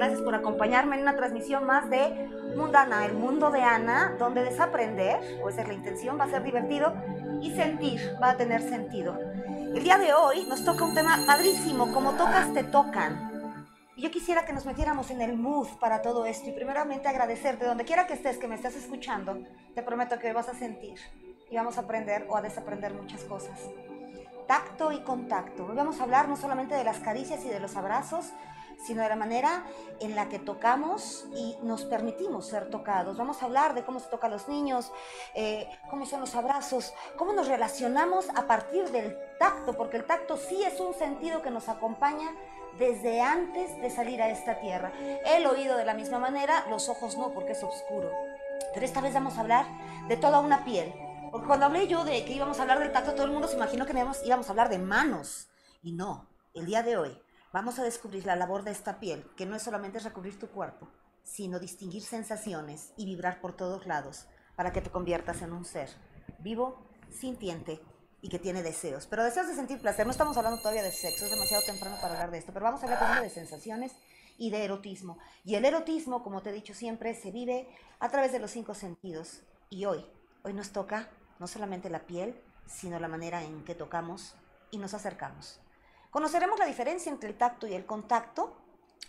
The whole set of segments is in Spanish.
gracias, por acompañarme en una transmisión más de Mundana, el mundo de Ana, donde desaprender, o esa es la intención, va a ser divertido y sentir va a tener sentido. El día de hoy nos toca un tema padrísimo, como tocas te tocan. Y yo quisiera que nos metiéramos en el mood para todo esto y primeramente agradecerte, donde quiera que estés, que me estés escuchando, te prometo que vas a sentir y vamos a aprender o a desaprender muchas cosas tacto y contacto. Hoy vamos a hablar no solamente de las caricias y de los abrazos, sino de la manera en la que tocamos y nos permitimos ser tocados. Vamos a hablar de cómo se toca a los niños, eh, cómo son los abrazos, cómo nos relacionamos a partir del tacto, porque el tacto sí es un sentido que nos acompaña desde antes de salir a esta tierra. El oído de la misma manera, los ojos no, porque es oscuro. Pero esta vez vamos a hablar de toda una piel, porque cuando hablé yo de que íbamos a hablar del tacto, todo el mundo se imaginó que íbamos, a hablar de manos. Y no, el día de hoy vamos a descubrir la labor de esta piel, que no es solamente recubrir tu cuerpo, sino distinguir sensaciones y vibrar por todos lados para que te conviertas en un ser vivo, sintiente y que tiene deseos. Pero deseos de sentir placer, no estamos hablando todavía de sexo, es demasiado temprano para hablar de esto, pero vamos a hablar primero de sensaciones y de erotismo. Y el erotismo, como te he dicho siempre, se vive a través de los cinco sentidos. Y hoy, hoy nos toca no solamente la piel, sino la manera en que tocamos y nos acercamos. Conoceremos la diferencia entre el tacto y el contacto.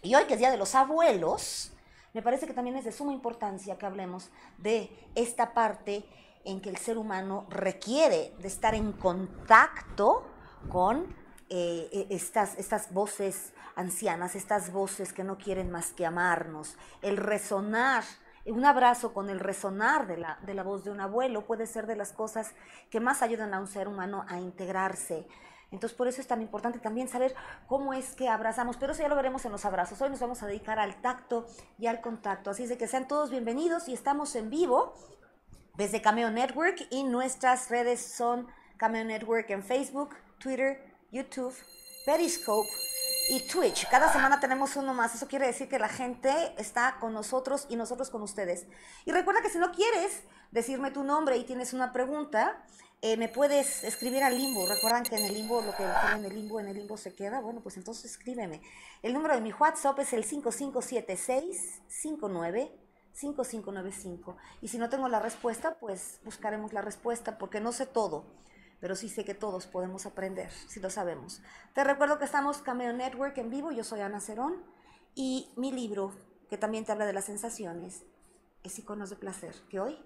Y hoy, que es Día de los Abuelos, me parece que también es de suma importancia que hablemos de esta parte en que el ser humano requiere de estar en contacto con eh, e, estas, estas voces ancianas, estas voces que no quieren más que amarnos, el resonar un abrazo con el resonar de la, de la voz de un abuelo puede ser de las cosas que más ayudan a un ser humano a integrarse. Entonces, por eso es tan importante también saber cómo es que abrazamos, pero eso ya lo veremos en los abrazos. Hoy nos vamos a dedicar al tacto y al contacto. Así es de que sean todos bienvenidos y estamos en vivo desde Cameo Network y nuestras redes son Cameo Network en Facebook, Twitter, YouTube, Periscope y Twitch. Cada semana tenemos uno más. Eso quiere decir que la gente está con nosotros y nosotros con ustedes. Y recuerda que si no quieres decirme tu nombre y tienes una pregunta, eh, me puedes escribir al limbo. Recuerdan que en el limbo, lo que en el limbo, en el limbo se queda. Bueno, pues entonces escríbeme. El número de mi WhatsApp es el 5576 59 5595. Y si no tengo la respuesta, pues buscaremos la respuesta porque no sé todo pero sí sé que todos podemos aprender, si lo sabemos. Te recuerdo que estamos Cameo Network en vivo, yo soy Ana Cerón, y mi libro, que también te habla de las sensaciones, es Iconos de Placer, que hoy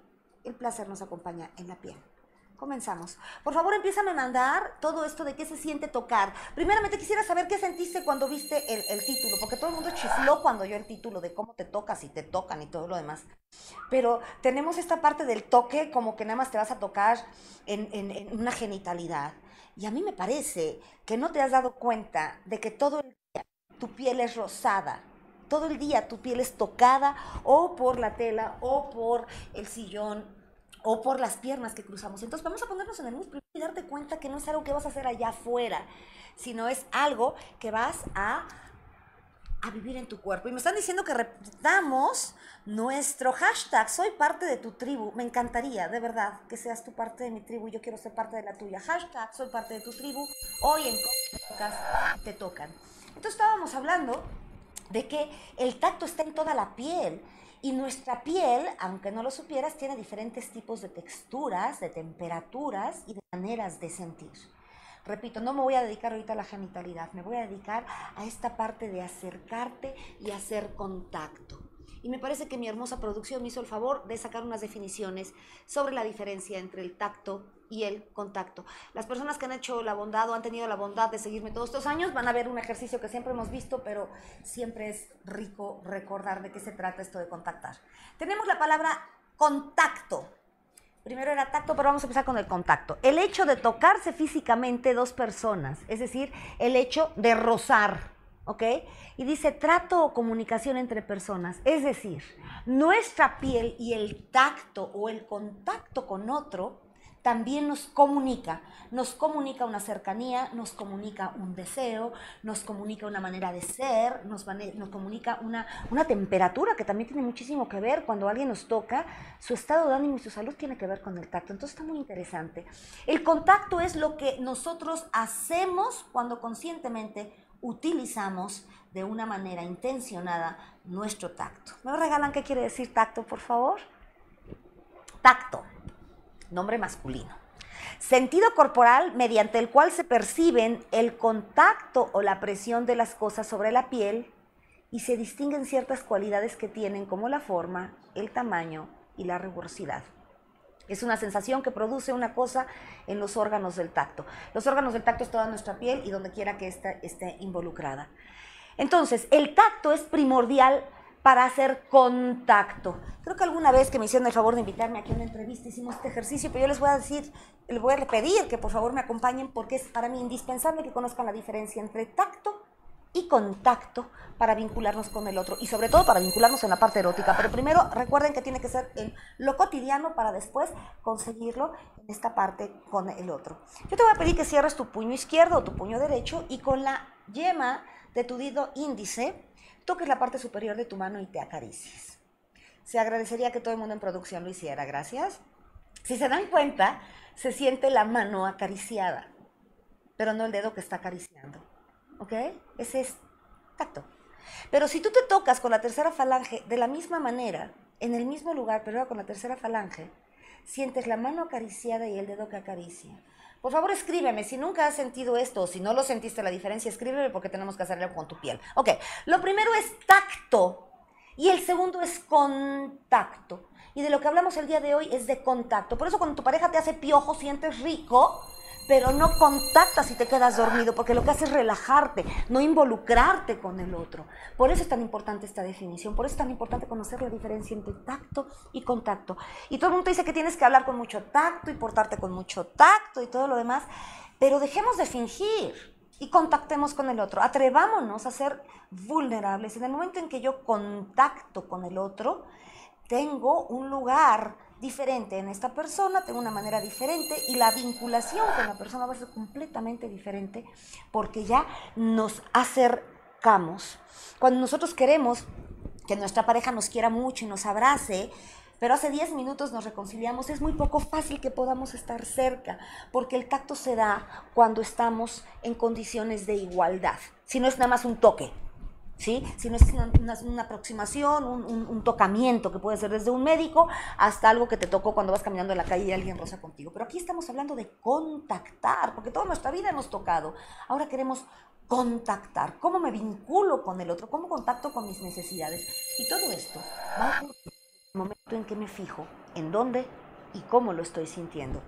el placer nos acompaña en la piel. Comenzamos. Por favor, empieza a mandar todo esto de qué se siente tocar. Primeramente quisiera saber qué sentiste cuando viste el, título, porque todo el mundo chifló cuando yo el título de cómo te tocas y te tocan y todo lo demás. Pero tenemos esta parte del toque como que nada más te vas a tocar en, en una genitalidad. Y a mí me parece que no te has dado cuenta de que todo el día tu piel es rosada, todo el día tu piel es tocada o por la tela o por el sillón o por las piernas que cruzamos. Entonces vamos a ponernos en el muslo y darte cuenta que no es algo que vas a hacer allá afuera, sino es algo que vas a, a vivir en tu cuerpo. Y me están diciendo que repitamos nuestro hashtag, soy parte de tu tribu. Me encantaría, de verdad, que seas tu parte de mi tribu yo quiero ser parte de la tuya. Hashtag, soy parte de tu tribu. Hoy en podcast te tocan. Entonces estábamos hablando de que el tacto está en toda la piel y nuestra piel, aunque no lo supieras, tiene diferentes tipos de texturas, de temperaturas y de maneras de sentir. Repito, no me voy a dedicar ahorita a la genitalidad, me voy a dedicar a esta parte de acercarte y hacer contacto. Y me parece que mi hermosa producción me hizo el favor de sacar unas definiciones sobre la diferencia entre el tacto y el contacto. Las personas que han hecho la bondad o han tenido la bondad de seguirme todos estos años van a ver un ejercicio que siempre hemos visto, pero siempre es rico recordar de qué se trata esto de contactar. Tenemos la palabra contacto. Primero era tacto, pero vamos a empezar con el contacto. El hecho de tocarse físicamente dos personas, es decir, el hecho de rozar, ¿ok? Y dice trato o comunicación entre personas, es decir, nuestra piel y el tacto o el contacto con otro también nos comunica. Nos comunica una cercanía, nos comunica un deseo, nos comunica una manera de ser, nos, comunica una, una temperatura que también tiene muchísimo que ver cuando alguien nos toca. Su estado de ánimo y su salud tiene que ver con el tacto. Entonces está muy interesante. El contacto es lo que nosotros hacemos cuando conscientemente utilizamos de una manera intencionada nuestro tacto. ¿Me regalan qué quiere decir tacto, por favor? Tacto nombre masculino. Sentido corporal mediante el cual se perciben el contacto o la presión de las cosas sobre la piel y se distinguen ciertas cualidades que tienen como la forma, el tamaño y la rigurosidad. Es una sensación que produce una cosa en los órganos del tacto. Los órganos del tacto es toda nuestra piel y donde quiera que ésta esté involucrada. Entonces, el tacto es primordial para hacer contacto. Creo que alguna vez que me hicieron el favor de invitarme aquí a una entrevista hicimos este ejercicio, pero yo les voy a decir, les voy a pedir que por favor me acompañen porque es para mí indispensable que conozcan la diferencia entre tacto y contacto para vincularnos con el otro y sobre todo para vincularnos en la parte erótica. Pero primero recuerden que tiene que ser en lo cotidiano para después conseguirlo en esta parte con el otro. Yo te voy a pedir que cierres tu puño izquierdo o tu puño derecho y con la yema de tu dedo índice toques la parte superior de tu mano y te acaricies. Se agradecería que todo el mundo en producción lo hiciera, gracias. Si se dan cuenta, se siente la mano acariciada, pero no el dedo que está acariciando. ¿Ok? Ese es tacto. Pero si tú te tocas con la tercera falange de la misma manera, en el mismo lugar, pero ahora con la tercera falange, sientes la mano acariciada y el dedo que acaricia. Por favor, escríbeme. Si nunca has sentido esto o si no lo sentiste la diferencia, escríbeme porque tenemos que hacerlo con tu piel. Ok, lo primero es tacto y el segundo es contacto. Y de lo que hablamos el día de hoy es de contacto. Por eso cuando tu pareja te hace piojo, sientes rico, pero no contactas y te quedas dormido, porque lo que hace es relajarte, no involucrarte con el otro. Por eso es tan importante esta definición, por eso es tan importante conocer la diferencia entre tacto y contacto. Y todo el mundo dice que tienes que hablar con mucho tacto y portarte con mucho tacto y todo lo demás, pero dejemos de fingir y contactemos con el otro. Atrevámonos a ser vulnerables. En el momento en que yo contacto con el otro, tengo un lugar diferente en esta persona, tengo una manera diferente y la vinculación con la persona va a ser completamente diferente porque ya nos acercamos. Cuando nosotros queremos que nuestra pareja nos quiera mucho y nos abrace, pero hace 10 minutos nos reconciliamos, es muy poco fácil que podamos estar cerca, porque el tacto se da cuando estamos en condiciones de igualdad, si no es nada más un toque, ¿sí? Si no es una, aproximación, un, tocamiento que puede ser desde un médico hasta algo que te tocó cuando vas caminando en la calle y alguien roza contigo. Pero aquí estamos hablando de contactar, porque toda nuestra vida hemos tocado. Ahora queremos contactar. ¿Cómo me vinculo con el otro? ¿Cómo contacto con mis necesidades? Y todo esto va a ocurrir en el momento en que me fijo en dónde y cómo lo estoy sintiendo.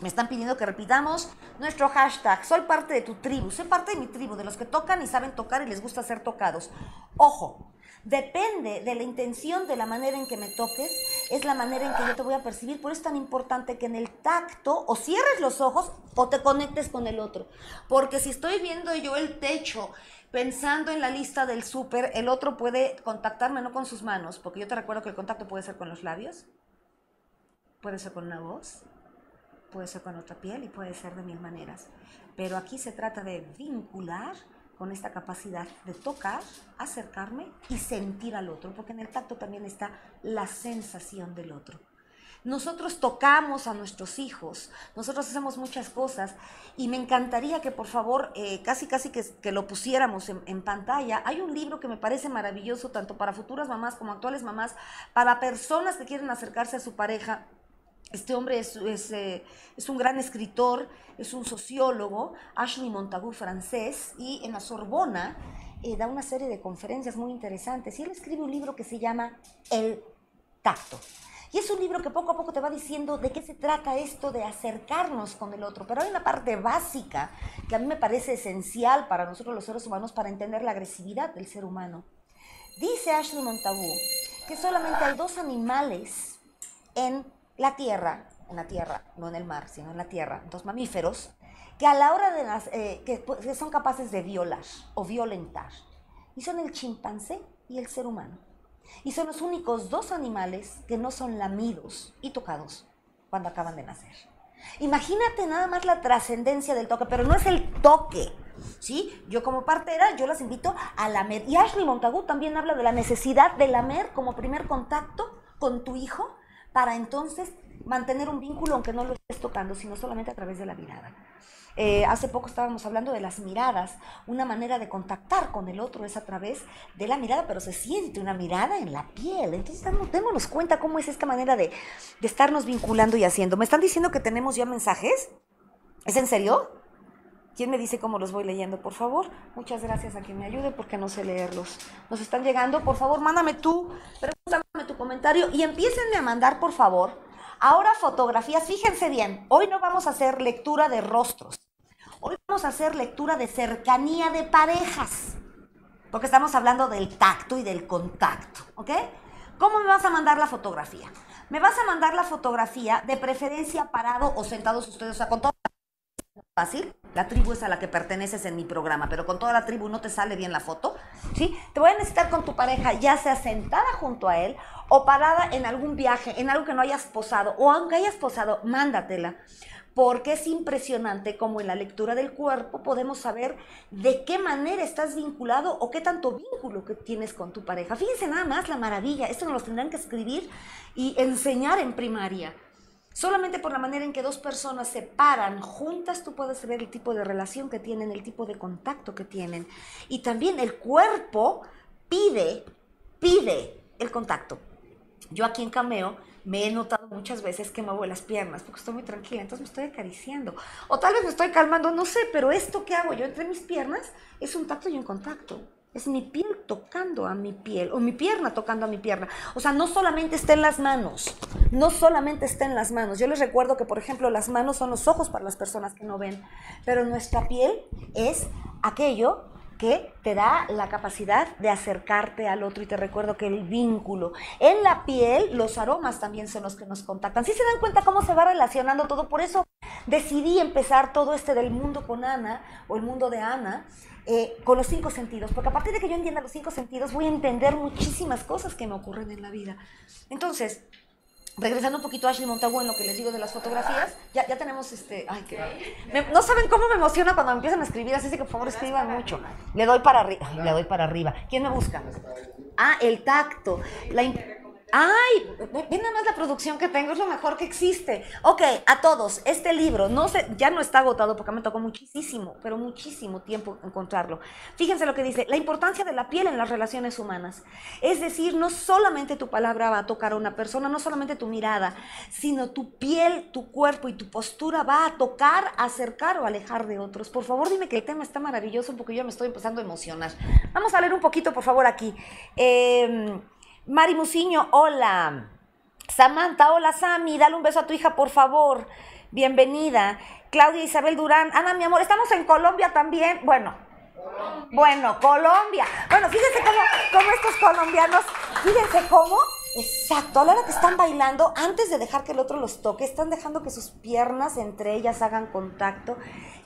Me están pidiendo que repitamos nuestro hashtag. Soy parte de tu tribu, soy parte de mi tribu, de los que tocan y saben tocar y les gusta ser tocados. Ojo, depende de la intención, de la manera en que me toques, es la manera en que yo te voy a percibir. Por eso es tan importante que en el tacto o cierres los ojos o te conectes con el otro. Porque si estoy viendo yo el techo pensando en la lista del súper, el otro puede contactarme no con sus manos, porque yo te recuerdo que el contacto puede ser con los labios, puede ser con una voz, puede ser con otra piel y puede ser de mil maneras. Pero aquí se trata de vincular con esta capacidad de tocar, acercarme y sentir al otro, porque en el tacto también está la sensación del otro. Nosotros tocamos a nuestros hijos, nosotros hacemos muchas cosas y me encantaría que por favor, eh, casi casi que, lo pusiéramos en, pantalla. Hay un libro que me parece maravilloso tanto para futuras mamás como actuales mamás, para personas que quieren acercarse a su pareja este hombre eh, es, un gran escritor, es un sociólogo, Ashley Montagu francés, y en la Sorbona eh, da una serie de conferencias muy interesantes. Y él escribe un libro que se llama El tacto. Y es un libro que poco a poco te va diciendo de qué se trata esto de acercarnos con el otro. Pero hay una parte básica que a mí me parece esencial para nosotros los seres humanos para entender la agresividad del ser humano. Dice Ashley Montagu que solamente hay dos animales en la tierra, en la tierra, no en el mar, sino en la tierra, dos mamíferos, que a la hora de las, eh, pues, que, son capaces de violar o violentar. Y son el chimpancé y el ser humano. Y son los únicos dos animales que no son lamidos y tocados cuando acaban de nacer. Imagínate nada más la trascendencia del toque, pero no es el toque. ¿Sí? Yo como partera, yo las invito a lamer. Y Ashley Montagu también habla de la necesidad de lamer como primer contacto con tu hijo para entonces mantener un vínculo aunque no lo estés tocando, sino solamente a través de la mirada. Eh, hace poco estábamos hablando de las miradas. Una manera de contactar con el otro es a través de la mirada, pero se siente una mirada en la piel. Entonces, démonos cuenta cómo es esta manera de, de estarnos vinculando y haciendo. ¿Me están diciendo que tenemos ya mensajes? ¿Es en serio? ¿Quién me dice cómo los voy leyendo, por favor? Muchas gracias a quien me ayude porque no sé leerlos. Nos están llegando, por favor, mándame tú, pregúntame tu comentario y empiecen a mandar, por favor. Ahora fotografías, fíjense bien, hoy no vamos a hacer lectura de rostros. Hoy vamos a hacer lectura de cercanía de parejas, porque estamos hablando del tacto y del contacto, ¿ok? ¿Cómo me vas a mandar la fotografía? Me vas a mandar la fotografía de preferencia parado o sentados ustedes, o sea, con toda la fácil. La tribu es a la que perteneces en mi programa, pero con toda la tribu no te sale bien la foto, ¿sí? Te voy a necesitar con tu pareja, ya sea sentada junto a él o parada en algún viaje, en algo que no hayas posado, o aunque hayas posado, mándatela porque es impresionante como en la lectura del cuerpo podemos saber de qué manera estás vinculado o qué tanto vínculo que tienes con tu pareja. Fíjense nada más la maravilla, esto nos lo tendrán que escribir y enseñar en primaria. Solamente por la manera en que dos personas se paran juntas, tú puedes ver el tipo de relación que tienen, el tipo de contacto que tienen. Y también el cuerpo pide, pide el contacto. Yo aquí en Cameo me he notado muchas veces que muevo las piernas porque estoy muy tranquila, entonces me estoy acariciando. O tal vez me estoy calmando, no sé, pero esto que hago yo entre mis piernas es un tacto y un contacto. Es mi piel tocando a mi piel, o mi pierna tocando a mi pierna. O sea, no solamente está en las manos, no solamente está en las manos. Yo les recuerdo que, por ejemplo, las manos son los ojos para las personas que no ven, pero nuestra piel es aquello que te da la capacidad de acercarte al otro y te recuerdo que el vínculo en la piel, los aromas también son los que nos contactan. Si se dan cuenta cómo se va relacionando todo, por eso decidí empezar todo este del mundo con Ana o el mundo de Ana eh, con los cinco sentidos, porque a partir de que yo entienda los cinco sentidos voy a entender muchísimas cosas que me ocurren en la vida. Entonces, regresando un poquito a Ashley Montagu en lo que les digo de las fotografías, ya, ya tenemos este. Ay, qué. no saben cómo me emociona cuando me empiezan a escribir, así que por favor escriban mucho. Le doy para arriba. Le doy para arriba. ¿Quién me busca? Ah, el tacto. La, Ay, ven nada la producción que tengo, es lo mejor que existe. Ok, a todos, este libro, no sé, ya no está agotado porque me tocó muchísimo, pero muchísimo tiempo encontrarlo. Fíjense lo que dice, la importancia de la piel en las relaciones humanas. Es decir, no solamente tu palabra va a tocar a una persona, no solamente tu mirada, sino tu piel, tu cuerpo y tu postura va a tocar, acercar o alejar de otros. Por favor, dime que el tema está maravilloso porque yo me estoy empezando a emocionar. Vamos a leer un poquito, por favor, aquí. Eh, Mari Musiño, hola. Samantha, hola Sami, dale un beso a tu hija, por favor. Bienvenida. Claudia Isabel Durán, Ana, mi amor, estamos en Colombia también. Bueno, bueno, Colombia. Bueno, fíjense cómo, cómo estos colombianos, fíjense cómo Exacto, a la hora que están bailando, antes de dejar que el otro los toque, están dejando que sus piernas entre ellas hagan contacto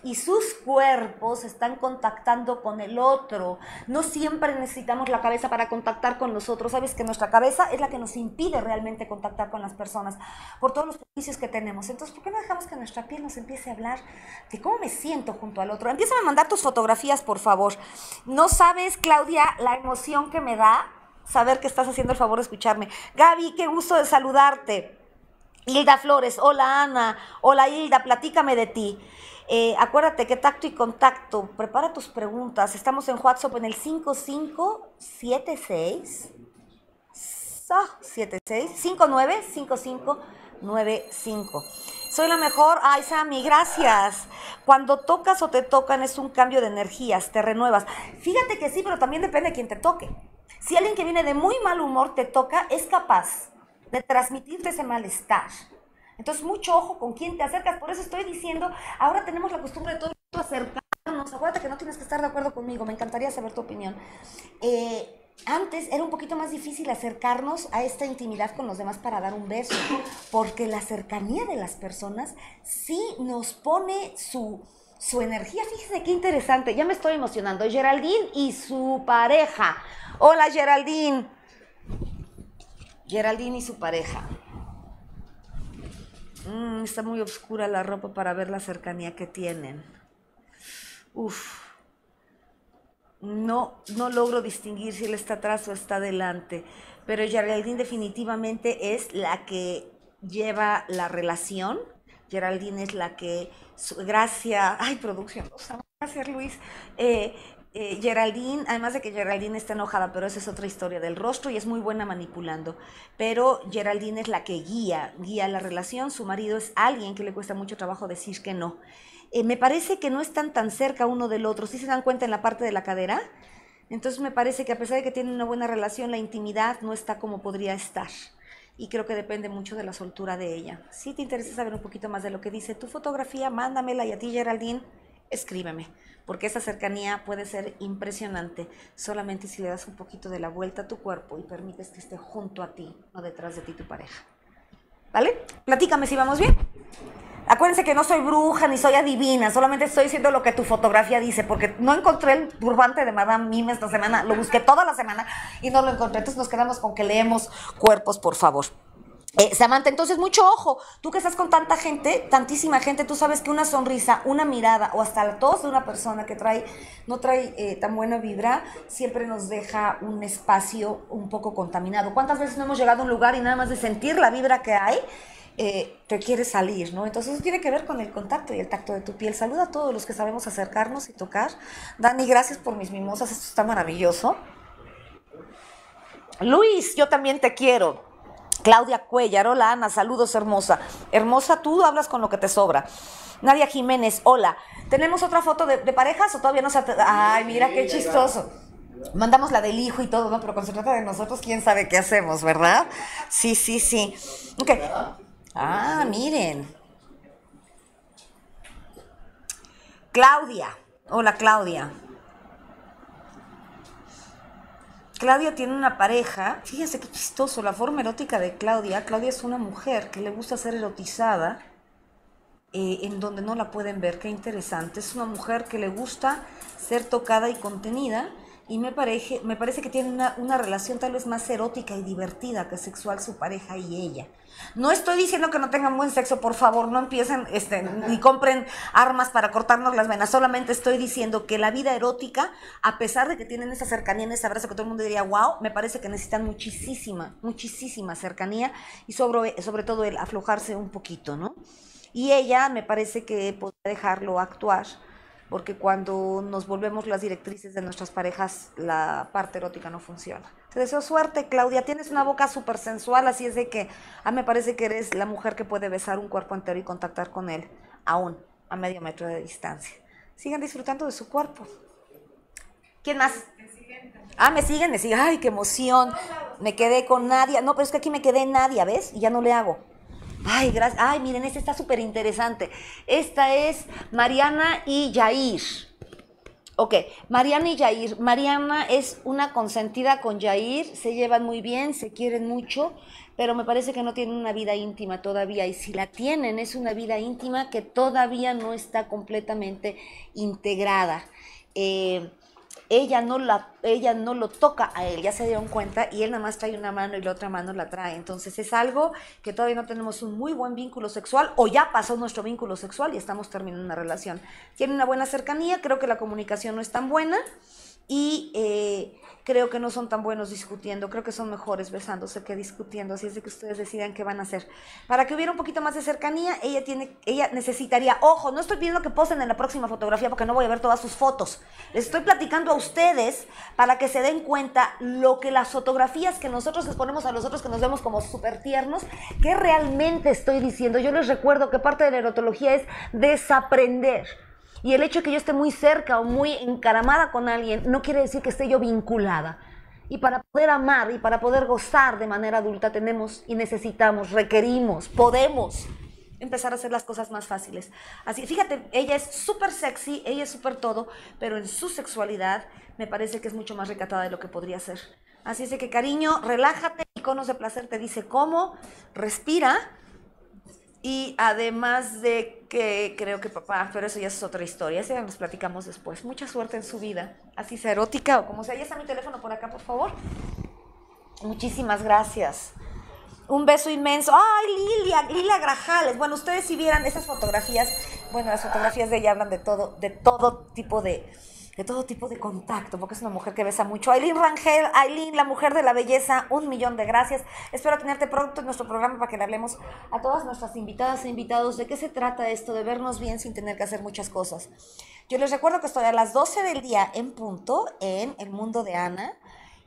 y sus cuerpos están contactando con el otro. No siempre necesitamos la cabeza para contactar con los otros. Sabes que nuestra cabeza es la que nos impide realmente contactar con las personas por todos los prejuicios que tenemos. Entonces, ¿por qué no dejamos que nuestra piel nos empiece a hablar de cómo me siento junto al otro? Empieza a mandar tus fotografías, por favor. No sabes, Claudia, la emoción que me da saber que estás haciendo el favor de escucharme. Gaby, qué gusto de saludarte. Hilda Flores, hola Ana, hola Hilda, platícame de ti. Eh, acuérdate que tacto y contacto, prepara tus preguntas. Estamos en WhatsApp en el 5576 76 59 5595. Soy la mejor. Ay, Sammy, gracias. Cuando tocas o te tocan es un cambio de energías, te renuevas. Fíjate que sí, pero también depende de quién te toque. Si alguien que viene de muy mal humor te toca, es capaz de transmitirte ese malestar. Entonces, mucho ojo con quién te acercas. Por eso estoy diciendo, ahora tenemos la costumbre de todo acercarnos. Acuérdate que no tienes que estar de acuerdo conmigo. Me encantaría saber tu opinión. Eh, antes era un poquito más difícil acercarnos a esta intimidad con los demás para dar un beso, porque la cercanía de las personas sí nos pone su, su energía. Fíjese qué interesante, ya me estoy emocionando. Geraldine y su pareja. Hola Geraldine. Geraldine y su pareja. Mm, está muy oscura la ropa para ver la cercanía que tienen. Uf. No, no logro distinguir si él está atrás o está adelante, pero Geraldine definitivamente es la que lleva la relación. Geraldine es la que, gracias, ay, producción, gracias Luis, eh, eh, Geraldine, además de que Geraldine está enojada, pero esa es otra historia del rostro y es muy buena manipulando. Pero Geraldine es la que guía, guía la relación. Su marido es alguien que le cuesta mucho trabajo decir que no. Eh, me parece que no están tan cerca uno del otro. ¿Sí se dan cuenta en la parte de la cadera? Entonces me parece que a pesar de que tienen una buena relación, la intimidad no está como podría estar. Y creo que depende mucho de la soltura de ella. Si te interesa saber un poquito más de lo que dice tu fotografía, mándamela y a ti, Geraldine, escríbeme porque esa cercanía puede ser impresionante solamente si le das un poquito de la vuelta a tu cuerpo y permites que esté junto a ti, no detrás de ti tu pareja. ¿Vale? Platícame si vamos bien. Acuérdense que no soy bruja ni soy adivina, solamente estoy diciendo lo que tu fotografía dice, porque no encontré el turbante de Madame Mime esta semana, lo busqué toda la semana y no lo encontré. Entonces nos quedamos con que leemos cuerpos, por favor. Eh, Samantha, entonces mucho ojo, tú que estás con tanta gente, tantísima gente, tú sabes que una sonrisa, una mirada o hasta la tos de una persona que trae, no trae eh, tan buena vibra, siempre nos deja un espacio un poco contaminado. ¿Cuántas veces no hemos llegado a un lugar y nada más de sentir la vibra que hay, eh, te quiere salir, ¿no? Entonces eso tiene que ver con el contacto y el tacto de tu piel. Saluda a todos los que sabemos acercarnos y tocar. Dani, gracias por mis mimosas, esto está maravilloso. Luis, yo también te quiero. Claudia Cuellar, hola Ana, saludos hermosa. Hermosa, tú hablas con lo que te sobra. Nadia Jiménez, hola. ¿Tenemos otra foto de, parejas o todavía no se... Ay, mira qué chistoso. Mandamos la del hijo y todo, ¿no? Pero cuando se trata de nosotros, quién sabe qué hacemos, ¿verdad? Sí, sí, sí. Ok. Ah, miren. Claudia. Hola, Claudia. Claudia tiene una pareja, fíjense qué chistoso, la forma erótica de Claudia. Claudia es una mujer que le gusta ser erotizada, eh, en donde no la pueden ver, qué interesante. Es una mujer que le gusta ser tocada y contenida y me parece, me parece que tiene una, una relación tal vez más erótica y divertida que sexual su pareja y ella. No estoy diciendo que no tengan buen sexo, por favor, no empiecen este, ni compren armas para cortarnos las venas. Solamente estoy diciendo que la vida erótica, a pesar de que tienen esa cercanía en ese abrazo que todo el mundo diría, wow, me parece que necesitan muchísima, muchísima cercanía y sobre, sobre todo el aflojarse un poquito, ¿no? Y ella me parece que puede dejarlo actuar porque cuando nos volvemos las directrices de nuestras parejas, la parte erótica no funciona. Te deseo suerte, Claudia. Tienes una boca súper sensual, así es de que a mí me parece que eres la mujer que puede besar un cuerpo entero y contactar con él, aún a medio metro de distancia. Sigan disfrutando de su cuerpo. ¿Quién más? Ah, me siguen, me siguen. Ay, qué emoción. Me quedé con Nadia. No, pero es que aquí me quedé en Nadia, ¿ves? Y ya no le hago. Ay, gracias. Ay, miren, esta está súper interesante. Esta es Mariana y Jair. Ok, Mariana y Jair. Mariana es una consentida con Jair, se llevan muy bien, se quieren mucho, pero me parece que no tienen una vida íntima todavía. Y si la tienen, es una vida íntima que todavía no está completamente integrada. Eh, ella no, la, ella no lo toca a él, ya se dieron cuenta, y él nada más trae una mano y la otra mano la trae. Entonces es algo que todavía no tenemos un muy buen vínculo sexual, o ya pasó nuestro vínculo sexual y estamos terminando una relación. Tiene una buena cercanía, creo que la comunicación no es tan buena, y eh, creo que no son tan buenos discutiendo, creo que son mejores besándose que discutiendo, así es de que ustedes decidan qué van a hacer. Para que hubiera un poquito más de cercanía, ella tiene, ella necesitaría, ojo, no estoy pidiendo que posen en la próxima fotografía porque no voy a ver todas sus fotos. Les estoy platicando a ustedes para que se den cuenta lo que las fotografías que nosotros les ponemos a nosotros que nos vemos como súper tiernos, que realmente estoy diciendo. Yo les recuerdo que parte de la erotología es desaprender. Y el hecho de que yo esté muy cerca o muy encaramada con alguien no quiere decir que esté yo vinculada. Y para poder amar y para poder gozar de manera adulta tenemos y necesitamos, requerimos, podemos empezar a hacer las cosas más fáciles. Así, fíjate, ella es súper sexy, ella es súper todo, pero en su sexualidad me parece que es mucho más recatada de lo que podría ser. Así es de que, cariño, relájate, iconos de placer te dice cómo, respira y además de que creo que papá, pero eso ya es otra historia, esa ya nos platicamos después. Mucha suerte en su vida, así sea erótica o como sea. Ya está mi teléfono por acá, por favor. Muchísimas gracias. Un beso inmenso. ¡Ay, Lilia! Lilia Grajales. Bueno, ustedes si vieran esas fotografías, bueno, las fotografías de ella hablan de todo, de todo tipo de, todo tipo de contacto, porque es una mujer que besa mucho. Aileen Rangel, Aileen, la mujer de la belleza, un millón de gracias. Espero tenerte pronto en nuestro programa para que le hablemos a todas nuestras invitadas e invitados de qué se trata esto, de vernos bien sin tener que hacer muchas cosas. Yo les recuerdo que estoy a las 12 del día en punto en El Mundo de Ana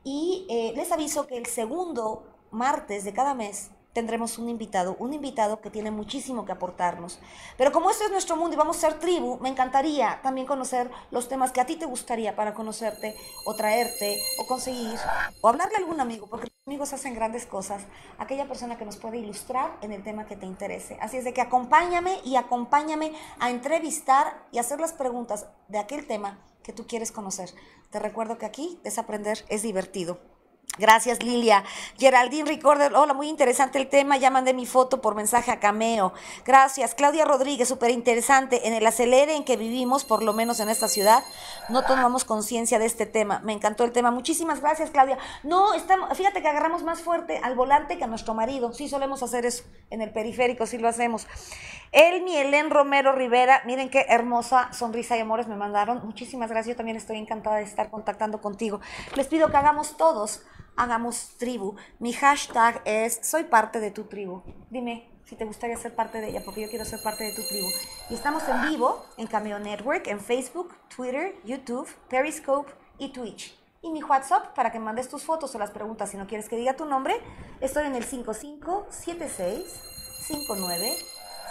y eh, les aviso que el segundo martes de cada mes tendremos un invitado, un invitado que tiene muchísimo que aportarnos. Pero como este es nuestro mundo y vamos a ser tribu, me encantaría también conocer los temas que a ti te gustaría para conocerte o traerte o conseguir o hablarle a algún amigo, porque los amigos hacen grandes cosas, aquella persona que nos puede ilustrar en el tema que te interese. Así es de que acompáñame y acompáñame a entrevistar y hacer las preguntas de aquel tema que tú quieres conocer. Te recuerdo que aquí desaprender es divertido. Gracias, Lilia. Geraldine Recorder, hola, muy interesante el tema. Ya mandé mi foto por mensaje a Cameo. Gracias. Claudia Rodríguez, súper interesante. En el acelere en que vivimos, por lo menos en esta ciudad, no tomamos conciencia de este tema. Me encantó el tema. Muchísimas gracias, Claudia. No, estamos, fíjate que agarramos más fuerte al volante que a nuestro marido. Sí, solemos hacer eso en el periférico, sí lo hacemos. Elmi Helen Romero Rivera, miren qué hermosa sonrisa y amores me mandaron. Muchísimas gracias. Yo también estoy encantada de estar contactando contigo. Les pido que hagamos todos hagamos tribu. Mi hashtag es soy parte de tu tribu. Dime si te gustaría ser parte de ella, porque yo quiero ser parte de tu tribu. Y estamos en vivo en Cameo Network, en Facebook, Twitter, YouTube, Periscope y Twitch. Y mi WhatsApp para que mandes tus fotos o las preguntas si no quieres que diga tu nombre. Estoy en el 5576 59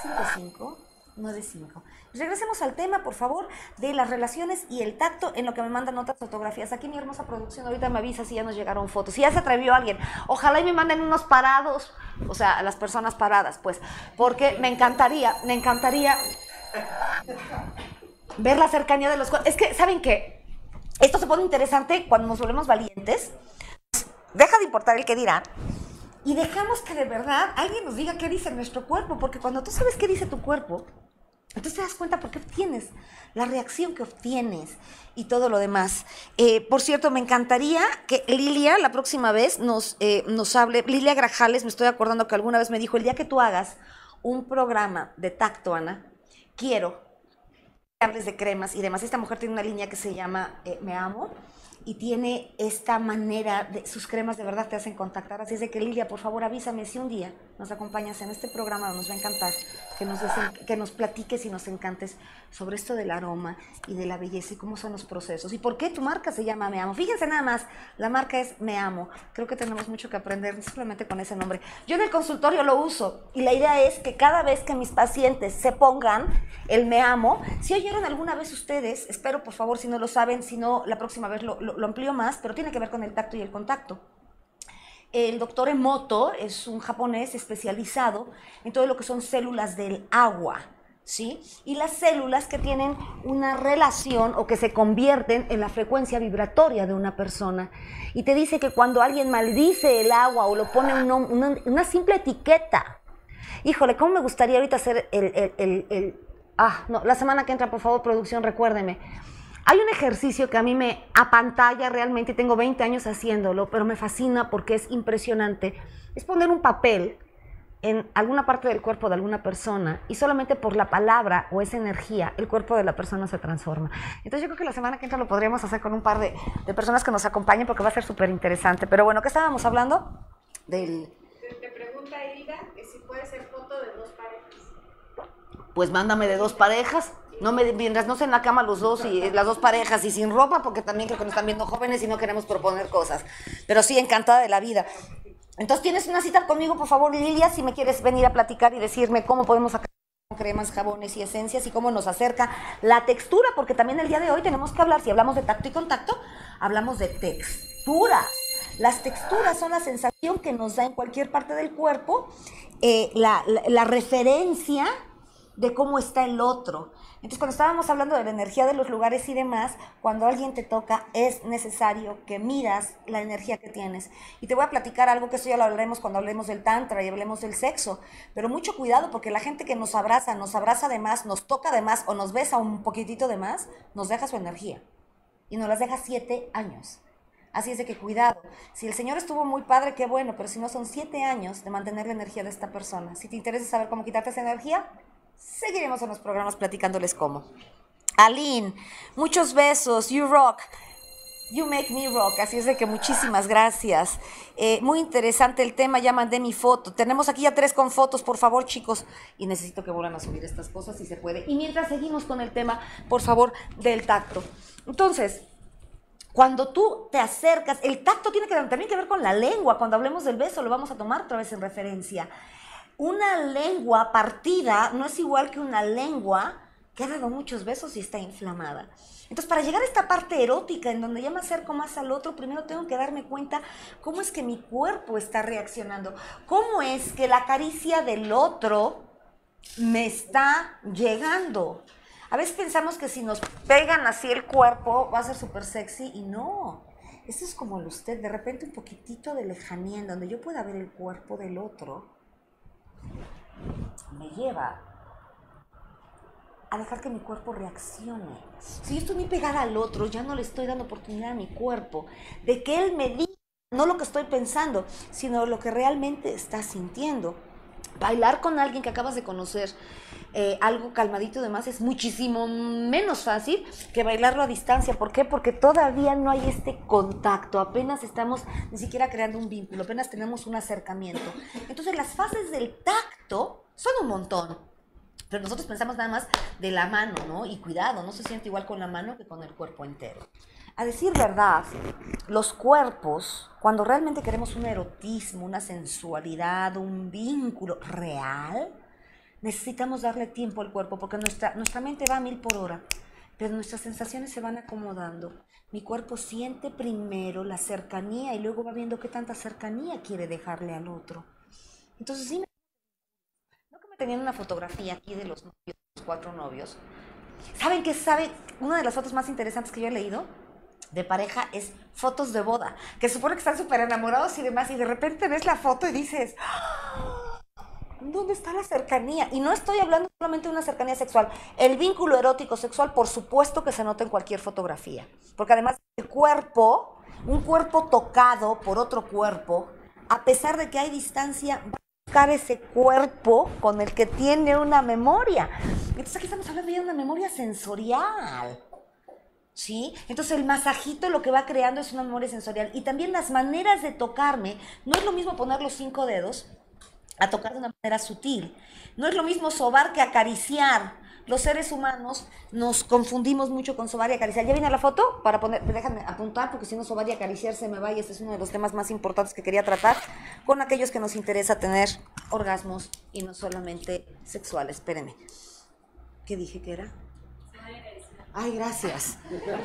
55 95. Regresemos al tema, por favor, de las relaciones y el tacto en lo que me mandan otras fotografías. Aquí mi hermosa producción ahorita me avisa si ya nos llegaron fotos. Si ya se atrevió alguien, ojalá y me manden unos parados, o sea, las personas paradas, pues, porque me encantaría, me encantaría ver la cercanía de los... Es que, ¿saben qué? Esto se pone interesante cuando nos volvemos valientes. Deja de importar el que dirán y dejamos que de verdad alguien nos diga qué dice nuestro cuerpo, porque cuando tú sabes qué dice tu cuerpo, entonces te das cuenta por qué obtienes, la reacción que obtienes y todo lo demás. Eh, por cierto, me encantaría que Lilia la próxima vez nos, eh, nos hable, Lilia Grajales, me estoy acordando que alguna vez me dijo, el día que tú hagas un programa de tacto, Ana, quiero que hables de cremas y demás. Esta mujer tiene una línea que se llama eh, Me Amo y tiene esta manera, de, sus cremas de verdad te hacen contactar. Así es de que Lilia, por favor avísame si un día nos acompañas en este programa, nos va a encantar que nos, que nos platiques y nos encantes sobre esto del aroma y de la belleza y cómo son los procesos. ¿Y por qué tu marca se llama Me Amo? Fíjense nada más, la marca es Me Amo. Creo que tenemos mucho que aprender simplemente con ese nombre. Yo en el consultorio lo uso y la idea es que cada vez que mis pacientes se pongan el Me Amo, si oyeron alguna vez ustedes, espero por favor si no lo saben, si no la próxima vez lo lo, amplío más, pero tiene que ver con el tacto y el contacto. El doctor Emoto es un japonés especializado en todo lo que son células del agua, ¿sí? Y las células que tienen una relación o que se convierten en la frecuencia vibratoria de una persona. Y te dice que cuando alguien maldice el agua o lo pone una, simple etiqueta, híjole, ¿cómo me gustaría ahorita hacer el, el, el, Ah, no, la semana que entra, por favor, producción, recuérdeme hay un ejercicio que a mí me apantalla realmente, tengo 20 años haciéndolo, pero me fascina porque es impresionante. Es poner un papel en alguna parte del cuerpo de alguna persona y solamente por la palabra o esa energía el cuerpo de la persona se transforma. Entonces yo creo que la semana que entra lo podríamos hacer con un par de, personas que nos acompañen porque va a ser súper interesante. Pero bueno, ¿qué estábamos hablando? Del... Te, pregunta Ida que si puede ser foto de dos parejas. Pues mándame de dos parejas. No me, mientras no en la cama los dos y las dos parejas y sin ropa, porque también creo que nos están viendo jóvenes y no queremos proponer cosas. Pero sí, encantada de la vida. Entonces, tienes una cita conmigo, por favor, Lilia, si me quieres venir a platicar y decirme cómo podemos sacar cremas, jabones y esencias y cómo nos acerca la textura, porque también el día de hoy tenemos que hablar, si hablamos de tacto y contacto, hablamos de texturas. Las texturas son la sensación que nos da en cualquier parte del cuerpo, eh, la referencia de cómo está el otro. Entonces, cuando estábamos hablando de la energía de los lugares y demás, cuando alguien te toca, es necesario que miras la energía que tienes. Y te voy a platicar algo que eso ya lo hablaremos cuando hablemos del tantra y hablemos del sexo. Pero mucho cuidado porque la gente que nos abraza, nos abraza de más, nos toca de más o nos besa un poquitito de más, nos deja su energía. Y nos las deja siete años. Así es de que cuidado. Si el Señor estuvo muy padre, qué bueno, pero si no son siete años de mantener la energía de esta persona. Si te interesa saber cómo quitarte esa energía, seguiremos en los programas platicándoles cómo. Aline, muchos besos, you rock. You make me rock, así es de que muchísimas gracias. Eh, muy interesante el tema, ya mandé mi foto. Tenemos aquí ya tres con fotos, por favor, chicos. Y necesito que vuelvan a subir estas cosas si se puede. Y mientras seguimos con el tema, por favor, del tacto. Entonces, cuando tú te acercas, el tacto tiene que, también que ver con la lengua. Cuando hablemos del beso, lo vamos a tomar otra vez en referencia. Una lengua partida no es igual que una lengua que ha dado muchos besos y está inflamada. Entonces, para llegar a esta parte erótica en donde ya me acerco más al otro, primero tengo que darme cuenta cómo es que mi cuerpo está reaccionando, cómo es que la caricia del otro me está llegando. A veces pensamos que si nos pegan así el cuerpo va a ser súper sexy y no. Esto es como el usted, de repente un poquitito de lejanía en donde yo pueda ver el cuerpo del otro, me lleva a dejar que mi cuerpo reaccione. Si yo estoy pegada al otro, ya no le estoy dando oportunidad a mi cuerpo de que él me diga no lo que estoy pensando, sino lo que realmente está sintiendo. Bailar con alguien que acabas de conocer eh, algo calmadito y demás es muchísimo menos fácil que bailarlo a distancia. ¿Por qué? Porque todavía no hay este contacto, apenas estamos ni siquiera creando un vínculo, apenas tenemos un acercamiento. Entonces las fases del tacto son un montón. Pero nosotros pensamos nada más de la mano, ¿no? Y cuidado, no se siente igual con la mano que con el cuerpo entero. A decir verdad, los cuerpos, cuando realmente queremos un erotismo, una sensualidad, un vínculo real, necesitamos darle tiempo al cuerpo porque nuestra, nuestra mente va a mil por hora, pero nuestras sensaciones se van acomodando. Mi cuerpo siente primero la cercanía y luego va viendo qué tanta cercanía quiere dejarle al otro. Entonces, sí, no que me tenían una fotografía aquí de los novios, los cuatro novios. ¿Saben qué sabe? Una de las fotos más interesantes que yo he leído de pareja es fotos de boda, que supone que están súper enamorados y demás, y de repente ves la foto y dices, ¡Ah! ¿dónde está la cercanía? Y no estoy hablando solamente de una cercanía sexual. El vínculo erótico sexual, por supuesto que se nota en cualquier fotografía. Porque además el cuerpo, un cuerpo tocado por otro cuerpo, a pesar de que hay distancia, va a buscar ese cuerpo con el que tiene una memoria. Entonces aquí estamos hablando de una memoria sensorial. ¿Sí? Entonces el masajito lo que va creando es una memoria sensorial. Y también las maneras de tocarme, no es lo mismo poner los cinco dedos a tocar de una manera sutil. No es lo mismo sobar que acariciar. Los seres humanos nos confundimos mucho con sobar y acariciar. ¿Ya viene la foto? Para poner, déjame apuntar, porque si no sobar y acariciar se me va y este es uno de los temas más importantes que quería tratar con aquellos que nos interesa tener orgasmos y no solamente sexuales. Espérenme. ¿Qué dije que era? Ay, gracias.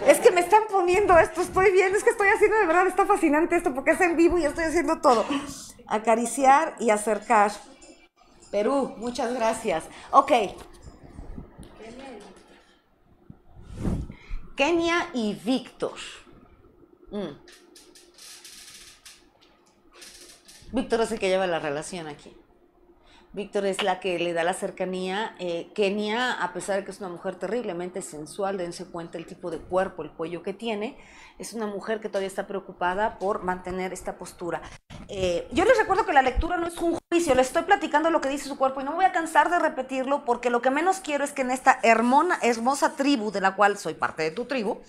Es que me están poniendo esto, estoy bien, es que estoy haciendo de verdad, está fascinante esto porque es en vivo y estoy haciendo todo acariciar y acercar. Perú, muchas gracias. Ok. Kenia y Víctor. Mm. Víctor es el que lleva la relación aquí. Víctor es la que le da la cercanía. Eh, Kenia, a pesar de que es una mujer terriblemente sensual, dense cuenta el tipo de cuerpo, el cuello que tiene, es una mujer que todavía está preocupada por mantener esta postura. Eh, yo les recuerdo que la lectura no es un juicio, le estoy platicando lo que dice su cuerpo y no me voy a cansar de repetirlo porque lo que menos quiero es que en esta hermosa tribu, de la cual soy parte de tu tribu,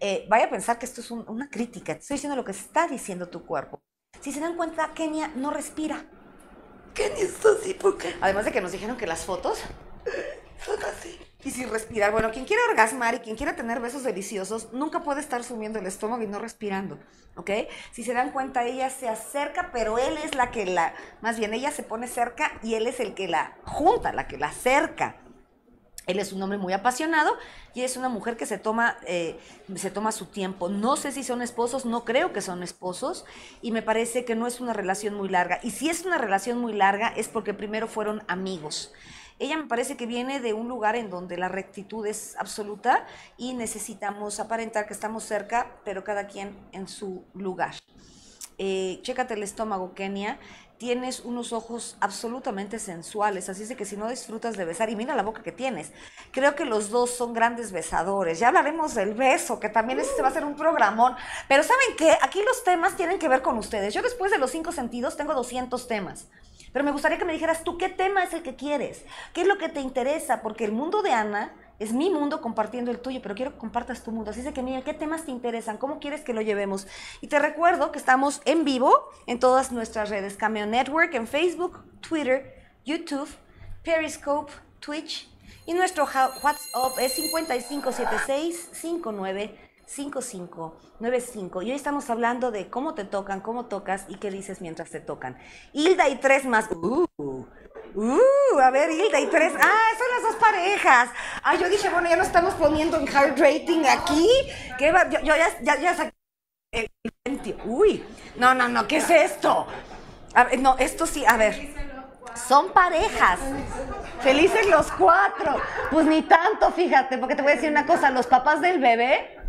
eh, vaya a pensar que esto es una crítica. Estoy diciendo lo que está diciendo tu cuerpo. Si se dan cuenta, Kenia no respira. Kenia está así porque... Además de que nos dijeron que las fotos son así y sin respirar. Bueno, quien quiera orgasmar y quien quiera tener besos deliciosos, nunca puede estar sumiendo el estómago y no respirando, ¿ok? Si se dan cuenta, ella se acerca, pero él es la que la, más bien ella se pone cerca y él es el que la junta, la que la acerca. Él es un hombre muy apasionado y es una mujer que se toma, eh, se toma su tiempo. No sé si son esposos, no creo que son esposos y me parece que no es una relación muy larga. Y si es una relación muy larga es porque primero fueron amigos. Ella me parece que viene de un lugar en donde la rectitud es absoluta y necesitamos aparentar que estamos cerca, pero cada quien en su lugar. eh, chécate el estómago, Kenia, tienes unos ojos absolutamente sensuales, así es de que si no disfrutas de besar, y mira la boca que tienes, creo que los dos son grandes besadores, ya hablaremos del beso, que también este va a ser un programón, pero ¿saben qué? Aquí los temas tienen que ver con ustedes, yo después de los cinco sentidos tengo 200 temas. Pero me gustaría que me dijeras tú qué tema es el que quieres, qué es lo que te interesa, porque el mundo de Ana es mi mundo compartiendo el tuyo, pero quiero que compartas tu mundo. Así es que, mira, ¿qué temas te interesan? ¿Cómo quieres que lo llevemos? Y te recuerdo que estamos en vivo en todas nuestras redes. Cameo Network en Facebook, Twitter, YouTube, Periscope, Twitch. Y nuestro WhatsApp es 5576 59 5595. Y hoy estamos hablando de cómo te tocan, cómo tocas y qué dices mientras te tocan. Hilda y tres más. Uh, uh, a ver, Hilda y tres. Ah, son las dos parejas. Ah, yo dije, bueno, ya nos estamos poniendo en hard rating aquí. ¿Qué va? Yo, ya, ya, ya saqué el Uy, no, no, no, ¿qué es esto? A ver, no, esto sí, a ver. Son parejas. Felices los cuatro. Pues ni tanto, fíjate, porque te voy a decir una cosa, los papás del bebé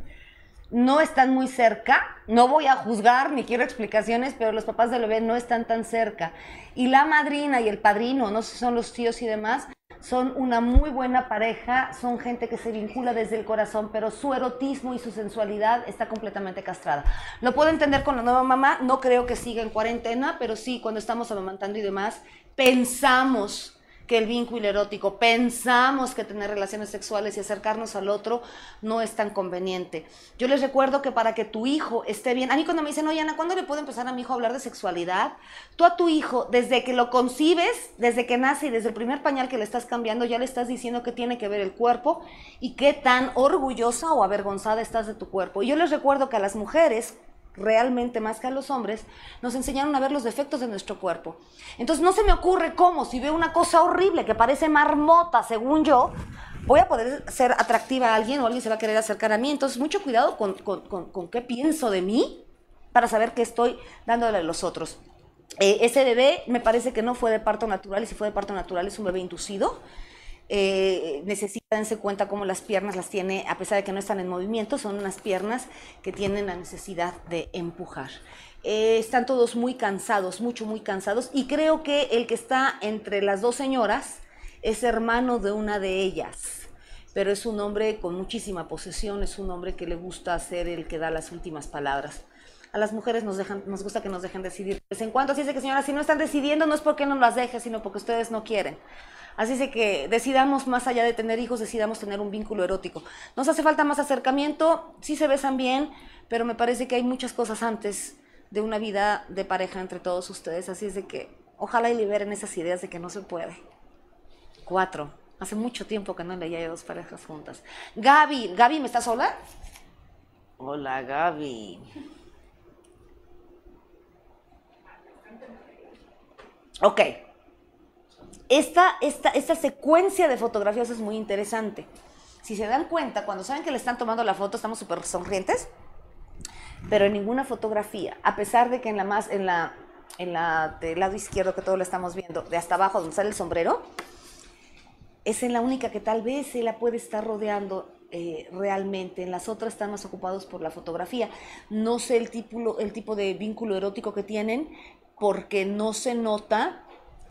no están muy cerca. No voy a juzgar ni quiero explicaciones, pero los papás del bebé no están tan cerca. Y la madrina y el padrino, no sé si son los tíos y demás, son una muy buena pareja, son gente que se vincula desde el corazón, pero su erotismo y su sensualidad está completamente castrada. Lo puedo entender con la nueva mamá, no creo que siga en cuarentena, pero sí, cuando estamos amamantando y demás, pensamos que el vínculo erótico, pensamos que tener relaciones sexuales y acercarnos al otro no es tan conveniente. Yo les recuerdo que para que tu hijo esté bien, a mí cuando me dicen, oye Ana, ¿cuándo le puedo empezar a mi hijo a hablar de sexualidad? Tú a tu hijo, desde que lo concibes, desde que nace y desde el primer pañal que le estás cambiando, ya le estás diciendo que tiene que ver el cuerpo y qué tan orgullosa o avergonzada estás de tu cuerpo. Y yo les recuerdo que a las mujeres, realmente más que a los hombres, nos enseñaron a ver los defectos de nuestro cuerpo. Entonces no se me ocurre cómo, si veo una cosa horrible que parece marmota, según yo, voy a poder ser atractiva a alguien o alguien se va a querer acercar a mí. Entonces mucho cuidado con, con, qué pienso de mí para saber qué estoy dándole a los otros. Eh, ese bebé me parece que no fue de parto natural y si fue de parto natural es un bebé inducido eh, necesita darse cuenta cómo las piernas las tiene, a pesar de que no están en movimiento, son unas piernas que tienen la necesidad de empujar. Eh, están todos muy cansados, mucho, muy cansados, y creo que el que está entre las dos señoras es hermano de una de ellas pero es un hombre con muchísima posesión, es un hombre que le gusta ser el que da las últimas palabras. A las mujeres nos, gusta que nos dejen decidir de vez en cuando, así es que señora, si no están decidiendo no es porque no las deje, sino porque ustedes no quieren. Así es que decidamos, más allá de tener hijos, decidamos tener un vínculo erótico. Nos hace falta más acercamiento, sí se besan bien, pero me parece que hay muchas cosas antes de una vida de pareja entre todos ustedes. Así es de que ojalá y liberen esas ideas de que no se puede. Cuatro. Hace mucho tiempo que no leía dos parejas juntas. Gaby, Gaby, ¿me estás sola? Hola, Gaby. Ok esta, esta, esta secuencia de fotografías es muy interesante. Si se dan cuenta, cuando saben que le están tomando la foto, estamos súper sonrientes, pero en ninguna fotografía, a pesar de que en la más, en la, en la del lado izquierdo que todo lo estamos viendo, de hasta abajo donde sale el sombrero, es en la única que tal vez se la puede estar rodeando eh, realmente. En las otras están más ocupados por la fotografía. No sé el tipo, el tipo de vínculo erótico que tienen porque no se nota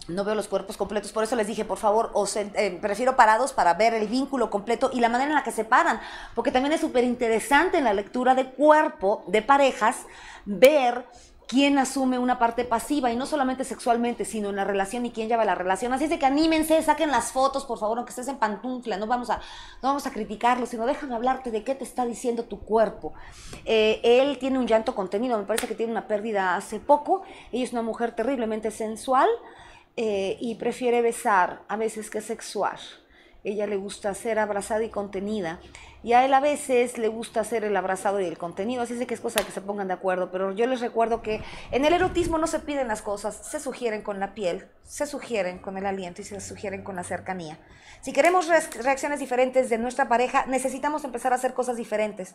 no veo los cuerpos completos, por eso les dije, por favor, eh, prefiero parados para ver el vínculo completo y la manera en la que se paran, porque también es súper interesante en la lectura de cuerpo de parejas ver quién asume una parte pasiva y no solamente sexualmente, sino en la relación y quién lleva la relación. Así es que anímense, saquen las fotos, por favor, aunque estés en pantufla, no vamos a, no vamos a criticarlo, sino déjame hablarte de qué te está diciendo tu cuerpo. Eh, él tiene un llanto contenido, me parece que tiene una pérdida hace poco, ella es una mujer terriblemente sensual, eh, y prefiere besar a veces que sexuar. Ella le gusta ser abrazada y contenida. Y a él a veces le gusta ser el abrazado y el contenido. Así es que es cosa que se pongan de acuerdo. Pero yo les recuerdo que en el erotismo no se piden las cosas, se sugieren con la piel, se sugieren con el aliento y se sugieren con la cercanía. Si queremos reacciones diferentes de nuestra pareja, necesitamos empezar a hacer cosas diferentes.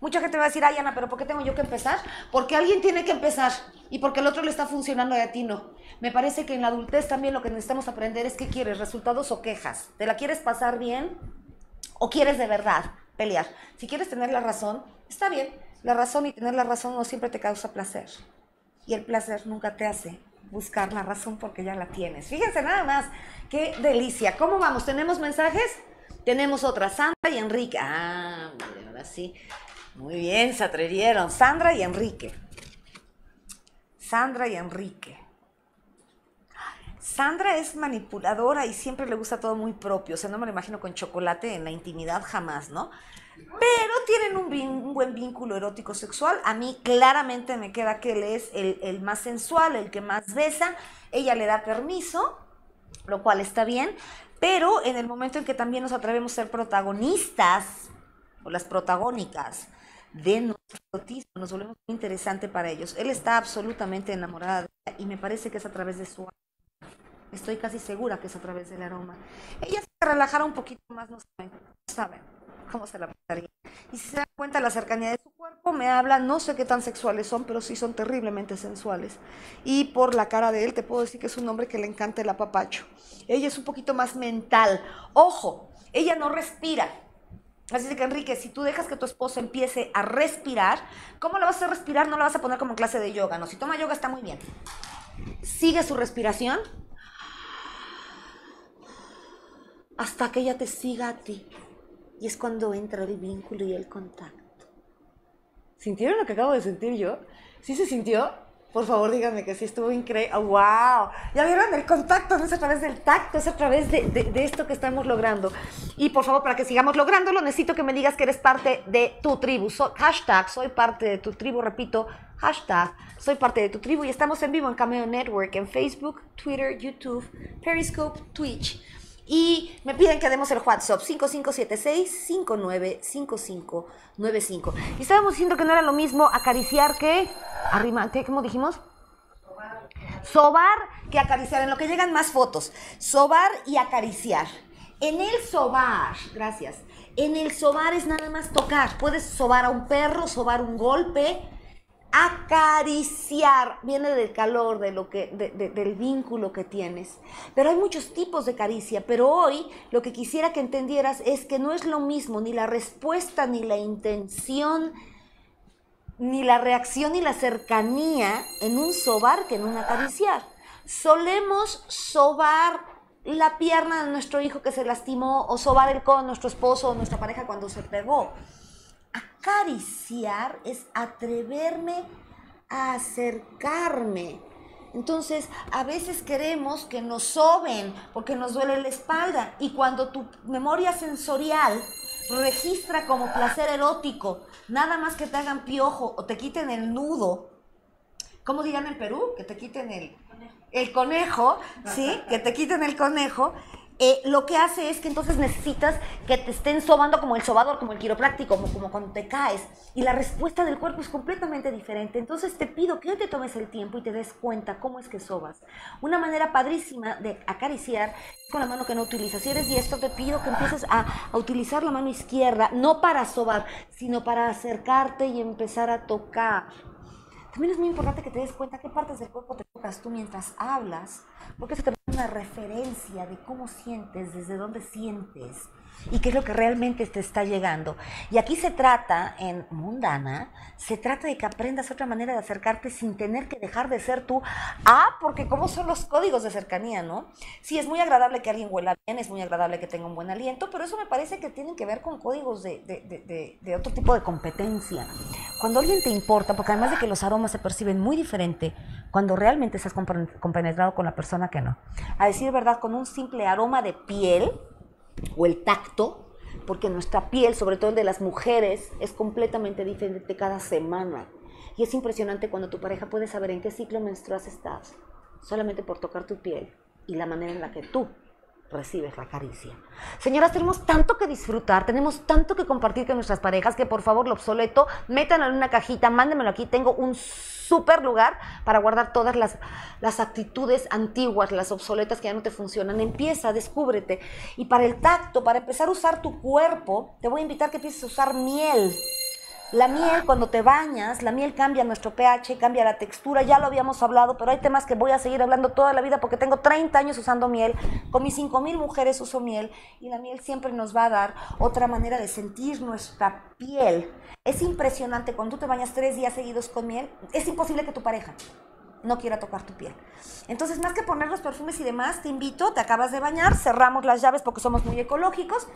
Mucha gente va a decir, ay Ana, pero ¿por qué tengo yo que empezar? Porque alguien tiene que empezar y porque el otro le está funcionando y a ti no. Me parece que en la adultez también lo que necesitamos aprender es qué quieres, resultados o quejas. ¿Te la quieres pasar bien o quieres de verdad pelear? Si quieres tener la razón, está bien. La razón y tener la razón no siempre te causa placer. y el placer nunca te hace buscar la razón porque ya la tienes. Fíjense nada más, qué delicia. ¿Cómo vamos? ¿Tenemos mensajes? Tenemos otra, Sandra y Enrique. Ah, ahora sí. Muy bien, se atrevieron. Sandra y Enrique. Sandra y Enrique. Sandra es manipuladora y siempre le gusta todo muy propio. O sea, no me lo imagino con chocolate en la intimidad jamás, ¿no? Pero tienen un, buen vínculo erótico sexual. A mí claramente me queda que él es el, más sensual, el que más besa. Ella le da permiso, lo cual está bien. Pero en el momento en que también nos atrevemos a ser protagonistas, o las protagónicas, de nuestro erotismo, nos volvemos muy interesante para ellos. Él está absolutamente enamorada de ella y me parece que es a través de su Estoy casi segura que es a través del aroma. Ella se relajara un poquito más, no saben, no cómo se la pasaría. Y si se dan cuenta la cercanía de su cuerpo, me habla, no sé qué tan sexuales son, pero sí son terriblemente sensuales. Y por la cara de él te puedo decir que es un hombre que le encanta el apapacho. Ella es un poquito más mental. Ojo, ella no respira. Así de que Enrique, si tú dejas que tu esposo empiece a respirar, ¿cómo lo vas a respirar? No lo vas a poner como en clase de yoga, ¿no? Si toma yoga está muy bien. Sigue su respiración hasta que ella te siga a ti. Y es cuando entra el vínculo y el contacto. ¿Sintieron lo que acabo de sentir yo? ¿Sí se sintió? Por favor, díganme que sí estuvo increíble. ¡Oh, ¡Wow! Ya vieron el contacto, no es a través del tacto, es a través de esto que estamos logrando. Y por favor, para que sigamos lográndolo, necesito que me digas que eres parte de tu tribu. So- hashtag, soy parte de tu tribu, repito, hashtag, soy parte de tu tribu. Y estamos en vivo en Cameo Network, en Facebook, Twitter, YouTube, Periscope, Twitch. Y me piden que demos el WhatsApp 5576-595595. Y estábamos diciendo que no era lo mismo acariciar que arrimar, ¿qué? ¿cómo dijimos? Sobar que acariciar, en lo que llegan más fotos. Sobar y acariciar. En el sobar, gracias. En el sobar es nada más tocar. Puedes sobar a un perro, sobar un golpe, acariciar. Viene del calor, de lo que, de- de- del vínculo que tienes. Pero hay muchos tipos de caricia. Pero hoy lo que quisiera que entendieras es que no es lo mismo ni la respuesta ni la intención ni la reacción ni la cercanía en un sobar que en un acariciar. Solemos sobar la pierna de nuestro hijo que se lastimó o sobar el codo de nuestro esposo o nuestra pareja cuando se pegó. Acariciar es atreverme a acercarme. Entonces, a veces queremos que nos soben porque nos duele la espalda y cuando tu memoria sensorial registra como placer erótico, nada más que te hagan piojo o te quiten el nudo, ¿cómo digan en Perú? Que te quiten el, el conejo, ¿sí? Que te quiten el conejo. Eh, lo que hace es que entonces necesitas que te estén sobando como el sobador, como el quiropráctico, como, como cuando te caes. Y la respuesta del cuerpo es completamente diferente. Entonces te pido que hoy te tomes el tiempo y te des cuenta cómo es que sobas. Una manera padrísima de acariciar es con la mano que no utilizas. Si eres diestro, te pido que empieces a, a utilizar la mano izquierda, no para sobar, sino para acercarte y empezar a tocar. También es muy importante que te des cuenta qué partes del cuerpo te tocas tú mientras hablas, porque eso te da una referencia de cómo sientes, desde dónde sientes y qué es lo que realmente te está llegando. Y aquí se trata, en Mundana, se trata de que aprendas otra manera de acercarte sin tener que dejar de ser tú. Ah, porque cómo son los códigos de cercanía, ¿no? Sí, es muy agradable que alguien huela bien, es muy agradable que tenga un buen aliento, pero eso me parece que tienen que ver con códigos de, de- de- de- otro tipo de competencia. Cuando alguien te importa, porque además de que los aromas se perciben muy diferente, cuando realmente estás compenetrado con la persona que no. A decir verdad, con un simple aroma de piel o el tacto, porque nuestra piel, sobre todo el de las mujeres, es completamente diferente cada semana. Y es impresionante cuando tu pareja puede saber en qué ciclo menstrual estás, solamente por tocar tu piel y la manera en la que tú recibes la caricia. Señoras, tenemos tanto que disfrutar, tenemos tanto que compartir con nuestras parejas que por favor lo obsoleto, métanlo en una cajita, mándenmelo aquí, tengo un súper lugar para guardar todas las, las actitudes antiguas, las obsoletas que ya no te funcionan. Empieza, descúbrete. Y para el tacto, para empezar a usar tu cuerpo, te voy a invitar que empieces a usar miel. La miel, cuando te bañas, la miel cambia nuestro pH, cambia la textura, ya lo habíamos hablado, pero hay temas que voy a seguir hablando toda la vida porque tengo 30 años usando miel, con mis 5000 mujeres uso miel y la miel siempre nos va a dar otra manera de sentir nuestra piel. Es impresionante cuando tú te bañas tres días seguidos con miel, es imposible que tu pareja no quiera tocar tu piel. Entonces, más que poner los perfumes y demás, te invito, te acabas de bañar, cerramos las llaves porque somos muy ecológicos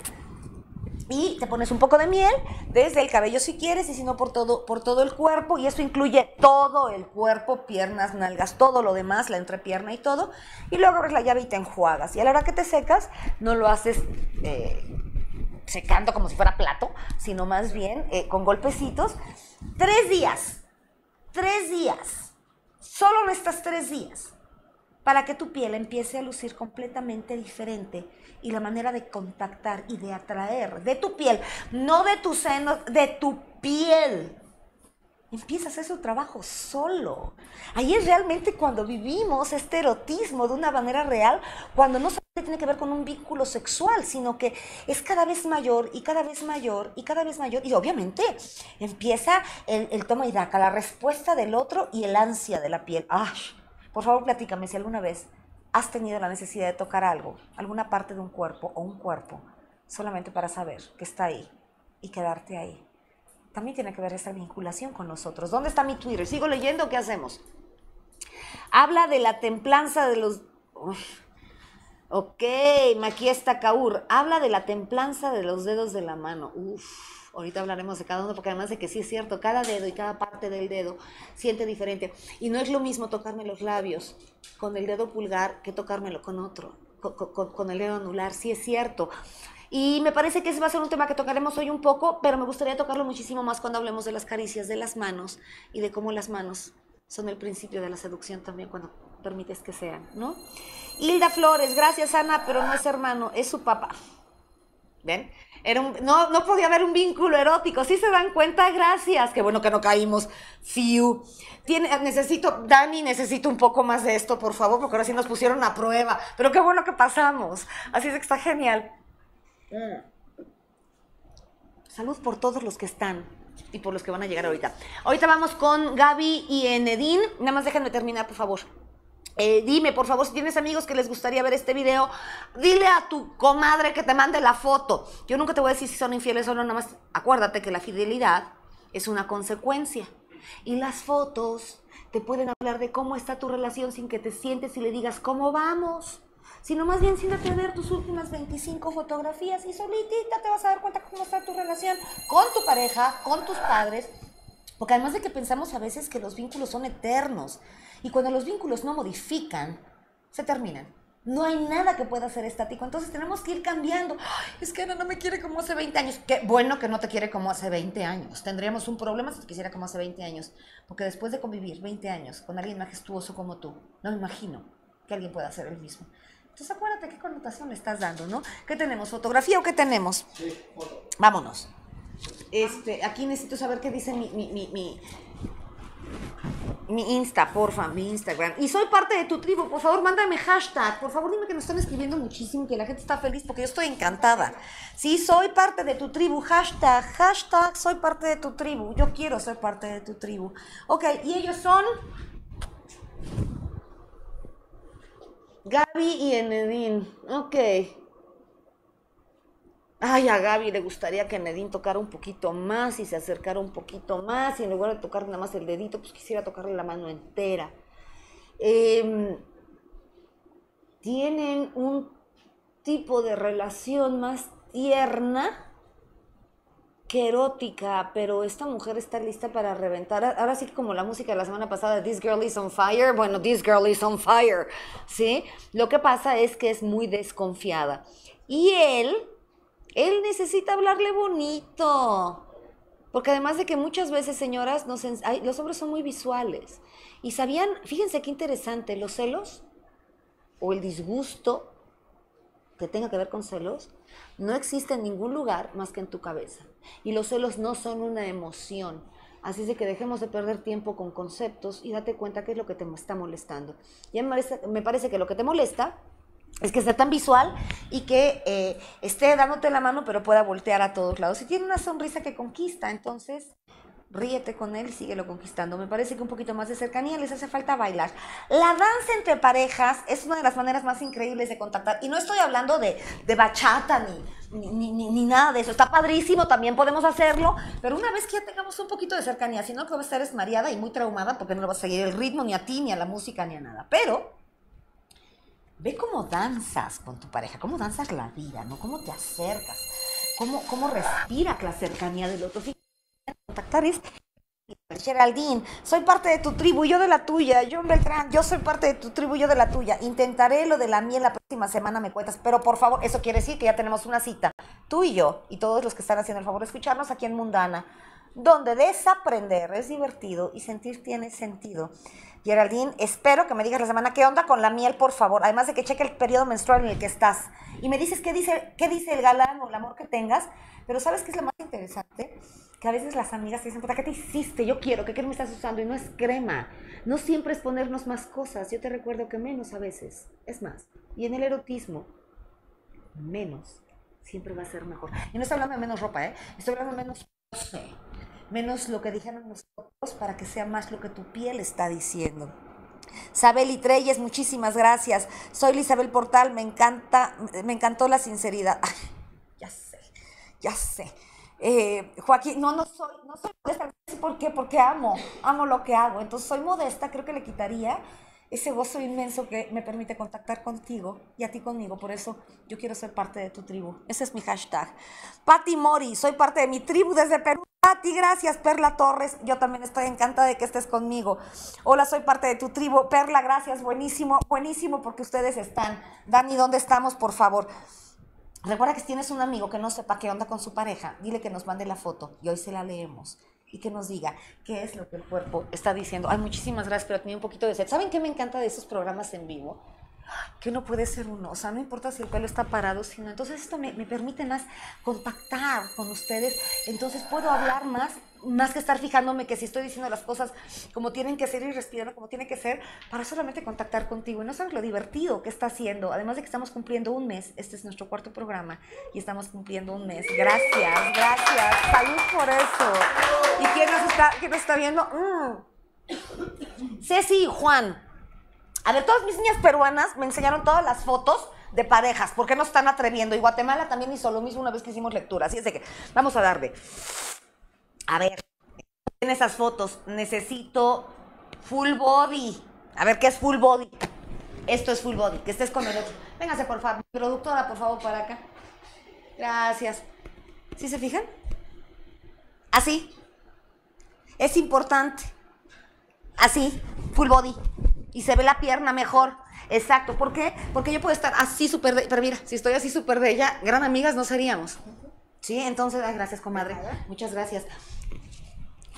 y te pones un poco de miel desde el cabello si quieres y si no por todo, por todo el cuerpo y eso incluye todo el cuerpo, piernas, nalgas, todo lo demás, la entrepierna y todo y luego abres la llave y te enjuagas y a la hora que te secas no lo haces eh, secando como si fuera plato, sino más bien eh, con golpecitos. Tres días, tres días, solo en estas tres días para que tu piel empiece a lucir completamente diferente y la manera de contactar y de atraer de tu piel, no de tus senos, de tu piel. Empieza a hacer su trabajo solo. Ahí es realmente cuando vivimos este erotismo de una manera real, cuando no solamente tiene que ver con un vínculo sexual, sino que es cada vez mayor y cada vez mayor y cada vez mayor. Y obviamente empieza el, toma y daca, la respuesta del otro y el ansia de la piel. ¡Ay! Por favor, platícame si alguna vez has tenido la necesidad de tocar algo, alguna parte de un cuerpo o un cuerpo, solamente para saber que está ahí y quedarte ahí. También tiene que ver esta vinculación con nosotros. ¿Dónde está mi Twitter? ¿Sigo leyendo? ¿Qué hacemos? Habla de la templanza de los... Ok, Maquiesta Kaur. Habla de la templanza de los dedos de la mano. Uf. Ahorita hablaremos de cada uno, porque además de que sí es cierto, cada dedo y cada parte del dedo siente diferente. Y no es lo mismo tocarme los labios con el dedo pulgar que tocármelo con otro, con, el dedo anular. Sí es cierto. Y me parece que ese va a ser un tema que tocaremos hoy un poco, pero me gustaría tocarlo muchísimo más cuando hablemos de las caricias de las manos y de cómo las manos son el principio de la seducción también cuando permites que sean, ¿no? Hilda Flores, gracias Ana, pero no es hermano, es su papá. ¿Ven? No, no podía haber un vínculo erótico. ¿Sí se dan cuenta? Gracias. Qué bueno que no caímos. Fiu. Tiene, necesito, Dani, necesito un poco más de esto, por favor, porque ahora sí nos pusieron a prueba. Pero qué bueno que pasamos. Así es que está genial. Salud por todos los que están y por los que van a llegar ahorita. Ahorita vamos con Gaby y Enedín. Nada más déjenme terminar, por favor. Eh, dime, por favor, si tienes amigos que les gustaría ver este video, dile a tu comadre que te mande la foto. Yo nunca te voy a decir si son infieles o no, nada más acuérdate que la fidelidad es una consecuencia. Y las fotos te pueden hablar de cómo está tu relación sin que te sientes y le digas cómo vamos. Sino más bien siéntate a ver tus últimas 25 fotografías y solitita te vas a dar cuenta cómo está tu relación con tu pareja, con tus padres. Porque además de que pensamos a veces que los vínculos son eternos, y cuando los vínculos no modifican, se terminan. No hay nada que pueda ser estático. Entonces tenemos que ir cambiando. es que Ana no me quiere como hace 20 años. Qué bueno que no te quiere como hace 20 años. Tendríamos un problema si te quisiera como hace 20 años. Porque después de convivir 20 años con alguien majestuoso como tú, no me imagino que alguien pueda hacer el mismo. Entonces acuérdate qué connotación le estás dando, ¿no? ¿Qué tenemos? ¿Fotografía o qué tenemos? Sí, foto. Vámonos. Este, aquí necesito saber qué dice mi, mi, mi, mi Insta, porfa, mi Instagram. Y soy parte de tu tribu, por favor, mándame hashtag. Por favor, dime que nos están escribiendo muchísimo, que la gente está feliz porque yo estoy encantada. Sí, soy parte de tu tribu, hashtag, hashtag, soy parte de tu tribu. Yo quiero ser parte de tu tribu. Ok, y ellos son Gaby y Enedín. Ok. Ay, a Gaby le gustaría que Nedín tocara un poquito más y se acercara un poquito más y en lugar de tocar nada más el dedito, pues quisiera tocarle la mano entera. Em, tienen un tipo de relación más tierna que erótica, pero esta mujer está lista para reventar. Ahora sí como la música de la semana pasada, This Girl is on Fire, bueno, This Girl is on Fire, ¿sí? Lo que pasa es que es muy desconfiada. Y él él necesita hablarle bonito. Porque además de que muchas veces, señoras, los hombres son muy visuales. Y sabían, fíjense qué interesante, los celos o el disgusto que tenga que ver con celos no existe en ningún lugar más que en tu cabeza. Y los celos no son una emoción. Así es de que dejemos de perder tiempo con conceptos y date cuenta qué es lo que te está molestando. Ya me parece que lo que te molesta es que sea tan visual y que eh, esté dándote la mano, pero pueda voltear a todos lados. Y tiene una sonrisa que conquista. Entonces, ríete con él y síguelo conquistando. Me parece que un poquito más de cercanía les hace falta bailar. La danza entre parejas es una de las maneras más increíbles de contactar. Y no estoy hablando de, de bachata ni, ni, ni, nada de eso. Está padrísimo, también podemos hacerlo, pero una vez que ya tengamos un poquito de cercanía, si no, que vas a estar esmareada y muy traumada porque no le vas a seguir el ritmo ni a ti, ni a la música, ni a nada. Pero ve cómo danzas con tu pareja, cómo danzas la vida, ¿no? Cómo te acercas, cómo, cómo respiras la cercanía del otro contactar es Geraldine, soy parte de tu tribu, yo de la tuya, John Beltrán, yo soy parte de tu tribu, yo de la tuya. Intentaré lo de la miel la próxima semana, me cuentas, pero por favor, eso quiere decir que ya tenemos una cita, tú y yo, y todos los que están haciendo el favor de escucharnos aquí en Mundana, donde desaprender es divertido y sentir tiene sentido. Geraldine, espero que me digas la semana qué onda con la miel, por favor. Además de que cheque el periodo menstrual en el que estás. Y me dices qué dice, qué dice el galán o el amor que tengas. Pero ¿sabes qué es lo más interesante? Que a veces las amigas te dicen, ¿qué te hiciste? Yo quiero, ¿qué crema estás usando? Y no es crema. No siempre es ponernos más cosas. Yo te recuerdo que menos a veces es más. Y en el erotismo, menos siempre va a ser mejor. Y no estoy hablando de menos ropa, ¿eh? Estoy hablando de menos menos lo que dijeron nosotros para que sea más lo que tu piel está diciendo. Sabel y Treyes, muchísimas gracias. Soy Isabel Portal, me encanta, me encantó la sinceridad. Ya sé, ya sé. Eh, Joaquín, no, no soy, no soy modesta. ¿Por qué? Porque amo, amo lo que hago. Entonces soy modesta, creo que le quitaría ese gozo inmenso que me permite contactar contigo y a ti conmigo. Por eso yo quiero ser parte de tu tribu. Ese es mi hashtag. Patti Mori, soy parte de mi tribu desde Perú. Pati, gracias. Perla Torres, yo también estoy encantada de que estés conmigo. Hola, soy parte de tu tribu. Perla, gracias. Buenísimo, buenísimo porque ustedes están. Dani, ¿dónde estamos, por favor? Recuerda que si tienes un amigo que no sepa qué onda con su pareja, dile que nos mande la foto y hoy se la leemos y que nos diga qué es lo que el cuerpo está diciendo. Ay, muchísimas gracias, pero tenía un poquito de sed. ¿Saben qué me encanta de esos programas en vivo? que no puede ser uno, o sea, no importa si el pelo está parado, sino entonces esto me, me, permite más contactar con ustedes, entonces puedo hablar más, más que estar fijándome que si estoy diciendo las cosas como tienen que ser y respirando como tiene que ser, para solamente contactar contigo, y no sabes lo divertido que está haciendo, además de que estamos cumpliendo un mes, este es nuestro cuarto programa, y estamos cumpliendo un mes, gracias, gracias, salud por eso, y quién nos está, quién nos está viendo, mm. Ceci y Juan, a ver, todas mis niñas peruanas me enseñaron todas las fotos de parejas, porque no están atreviendo. Y Guatemala también hizo lo mismo una vez que hicimos lectura. Así es de que vamos a darle. A ver, en esas fotos necesito full body. A ver, ¿qué es full body? Esto es full body, que estés con el otro. Véngase, por favor. Productora, por favor, para acá. Gracias. ¿Sí se fijan? Así. Es importante. Así, full body y se ve la pierna mejor. Exacto. ¿Por qué? Porque yo puedo estar así súper de... Pero mira, si estoy así súper de ella, gran amigas no seríamos. Sí, entonces, ay, gracias, comadre. Muchas gracias.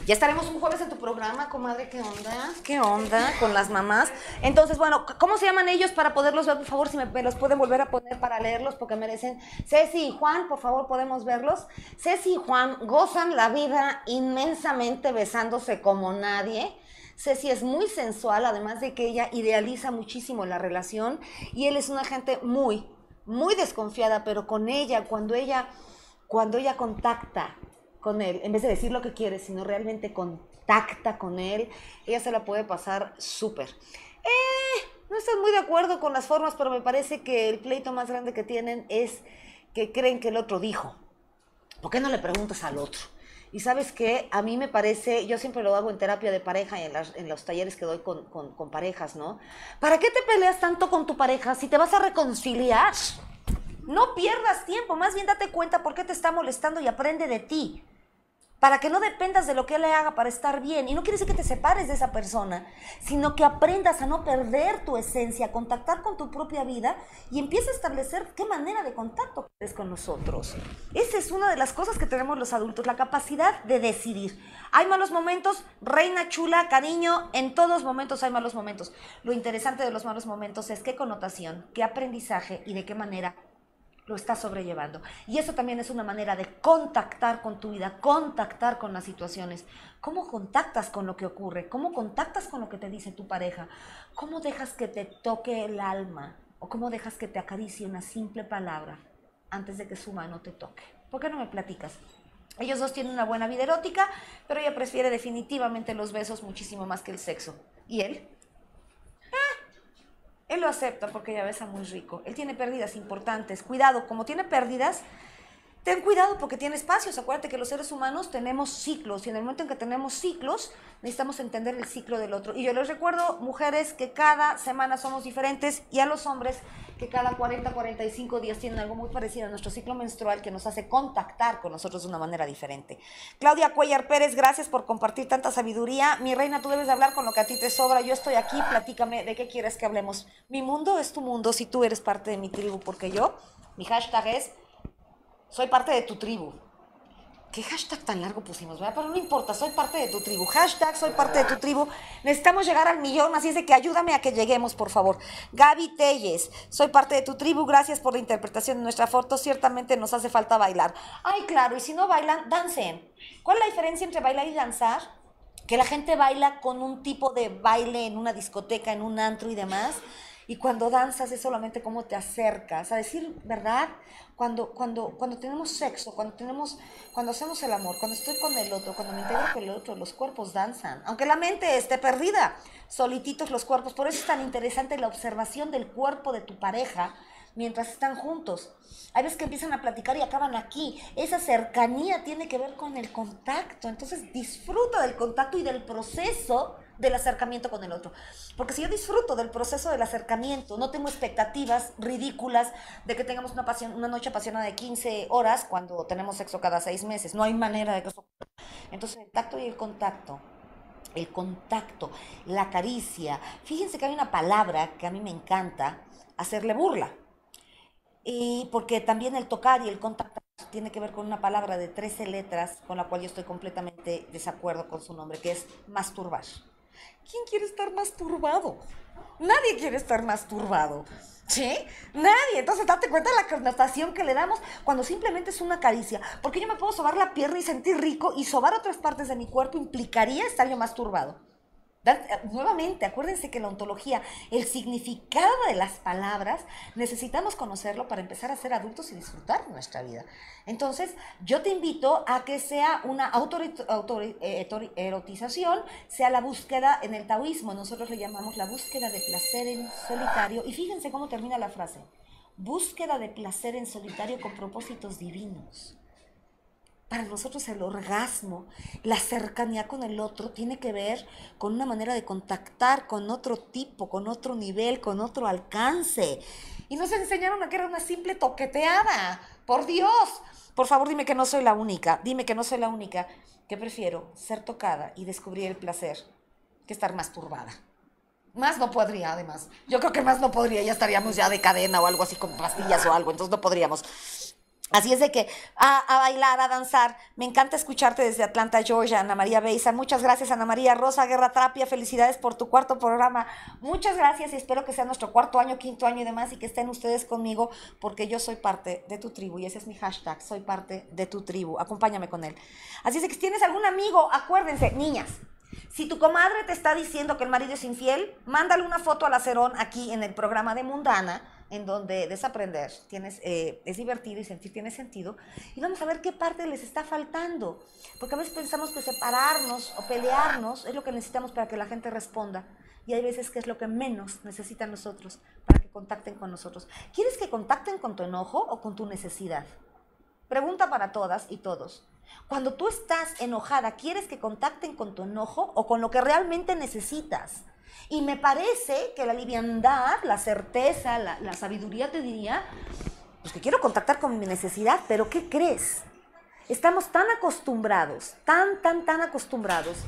Ya estaremos un jueves en tu programa, comadre. ¿Qué onda? ¿Qué onda con las mamás? Entonces, bueno, ¿cómo se llaman ellos para poderlos ver? Por favor, si me, me, los pueden volver a poner para leerlos, porque merecen. Ceci y Juan, por favor, podemos verlos. Ceci y Juan gozan la vida inmensamente besándose como nadie. Ceci es muy sensual, además de que ella idealiza muchísimo la relación y él es una gente muy, muy desconfiada, pero con ella, cuando ella, cuando ella contacta con él, en vez de decir lo que quiere, sino realmente contacta con él, ella se la puede pasar súper. Eh, no estoy muy de acuerdo con las formas, pero me parece que el pleito más grande que tienen es que creen que el otro dijo. ¿Por qué no le preguntas al otro? Y sabes qué, a mí me parece, yo siempre lo hago en terapia de pareja y en, las, en los talleres que doy con, con, con, parejas, ¿no? ¿Para qué te peleas tanto con tu pareja si te vas a reconciliar? No pierdas tiempo, más bien date cuenta por qué te está molestando y aprende de ti para que no dependas de lo que él le haga para estar bien. Y no quiere decir que te separes de esa persona, sino que aprendas a no perder tu esencia, a contactar con tu propia vida y empieza a establecer qué manera de contacto quieres con nosotros. Esa es una de las cosas que tenemos los adultos, la capacidad de decidir. Hay malos momentos, reina chula, cariño, en todos momentos hay malos momentos. Lo interesante de los malos momentos es qué connotación, qué aprendizaje y de qué manera lo estás sobrellevando. Y eso también es una manera de contactar con tu vida, contactar con las situaciones. ¿Cómo contactas con lo que ocurre? ¿Cómo contactas con lo que te dice tu pareja? ¿Cómo dejas que te toque el alma? ¿O cómo dejas que te acaricie una simple palabra antes de que su mano te toque? ¿Por qué no me platicas? Ellos dos tienen una buena vida erótica, pero ella prefiere definitivamente los besos muchísimo más que el sexo. ¿Y él? Él lo acepta porque ella besa muy rico. Él tiene pérdidas importantes. Cuidado, como tiene pérdidas, ten cuidado porque tiene espacios. Acuérdate que los seres humanos tenemos ciclos y en el momento en que tenemos ciclos necesitamos entender el ciclo del otro. Y yo les recuerdo, mujeres, que cada semana somos diferentes y a los hombres que cada 40, 45 días tienen algo muy parecido a nuestro ciclo menstrual que nos hace contactar con nosotros de una manera diferente. Claudia Cuellar Pérez, gracias por compartir tanta sabiduría. Mi reina, tú debes hablar con lo que a ti te sobra. Yo estoy aquí, platícame de qué quieres que hablemos. Mi mundo es tu mundo si tú eres parte de mi tribu, porque yo, mi hashtag es soy parte de tu tribu. ¿Qué hashtag tan largo pusimos? Pero no importa, soy parte de tu tribu. Hashtag, soy parte de tu tribu. Necesitamos llegar al millón, así es de que ayúdame a que lleguemos, por favor. Gaby Telles, soy parte de tu tribu. Gracias por la interpretación de nuestra foto. Ciertamente nos hace falta bailar. Ay, claro, y si no bailan, dancen. ¿Cuál es la diferencia entre bailar y danzar? Que la gente baila con un tipo de baile en una discoteca, en un antro y demás. Y cuando danzas es solamente cómo te acercas. A decir verdad, cuando, cuando, cuando tenemos sexo, cuando, tenemos, cuando hacemos el amor, cuando estoy con el otro, cuando me integro con el otro, los cuerpos danzan. Aunque la mente esté perdida, solititos los cuerpos. Por eso es tan interesante la observación del cuerpo de tu pareja mientras están juntos. Hay veces que empiezan a platicar y acaban aquí. Esa cercanía tiene que ver con el contacto. Entonces disfruta del contacto y del proceso del acercamiento con el otro. Porque si yo disfruto del proceso del acercamiento, no tengo expectativas ridículas de que tengamos una, noche apasionada de 15 horas cuando tenemos sexo cada seis meses. No hay manera de que eso... Entonces el tacto y el contacto el contacto, la caricia. Fíjense que hay una palabra que a mí me encanta, hacerle burla. Y porque también el tocar y el contacto tiene que ver con una palabra de 13 letras con la cual yo estoy completamente desacuerdo con su nombre, que es masturbar. ¿Quién quiere estar más turbado? Nadie quiere estar más turbado. ¿Sí? Nadie. Entonces, date cuenta de la connotación que le damos cuando simplemente es una caricia. Porque yo me puedo sobar la pierna y sentir rico y sobar otras partes de mi cuerpo implicaría estar yo más turbado. Eh, nuevamente, acuérdense que la ontología, el significado de las palabras, necesitamos conocerlo para empezar a ser adultos y disfrutar nuestra vida. Entonces, yo te invito a que sea una eh, erotización, sea la búsqueda en el taoísmo, nosotros le llamamos la búsqueda de placer en solitario. Y fíjense cómo termina la frase. Búsqueda de placer en solitario con propósitos divinos para nosotros el orgasmo, la cercanía con el otro, tiene que ver con una manera de contactar con otro tipo, con otro nivel, con otro alcance. Y nos enseñaron a que era una simple toqueteada. Por Dios. Por favor, dime que no soy la única. Dime que no soy la única. Que prefiero ser tocada y descubrir el placer que estar masturbada. Más no podría, además. Yo creo que más no podría. Ya estaríamos ya de cadena o algo así con pastillas o algo. Entonces no podríamos. Así es de que a, bailar, a danzar. Me encanta escucharte desde Atlanta, Georgia, Ana María Beiza. Muchas gracias, Ana María. Rosa Guerra Trapia, felicidades por tu cuarto programa. Muchas gracias y espero que sea nuestro cuarto año, quinto año y demás y que estén ustedes conmigo porque yo soy parte de tu tribu y ese es mi hashtag, soy parte de tu tribu. Acompáñame con él. Así es de que si tienes algún amigo, acuérdense, niñas, si tu comadre te está diciendo que el marido es infiel, mándale una foto al acerón aquí en el programa de Mundana en donde desaprender tienes, eh, es divertido y sentir tiene sentido. Y vamos a ver qué parte les está faltando. Porque a veces pensamos que separarnos o pelearnos es lo que necesitamos para que la gente responda. Y hay veces que es lo que menos necesitan nosotros para que contacten con nosotros. ¿Quieres que contacten con tu enojo o con tu necesidad? Pregunta para todas y todos. Cuando tú estás enojada, ¿quieres que contacten con tu enojo o con lo que realmente necesitas? Y me parece que la liviandad, la certeza, la, sabiduría te diría, pues que quiero contactar con mi necesidad, pero ¿qué crees? Estamos tan acostumbrados, tan, tan, tan acostumbrados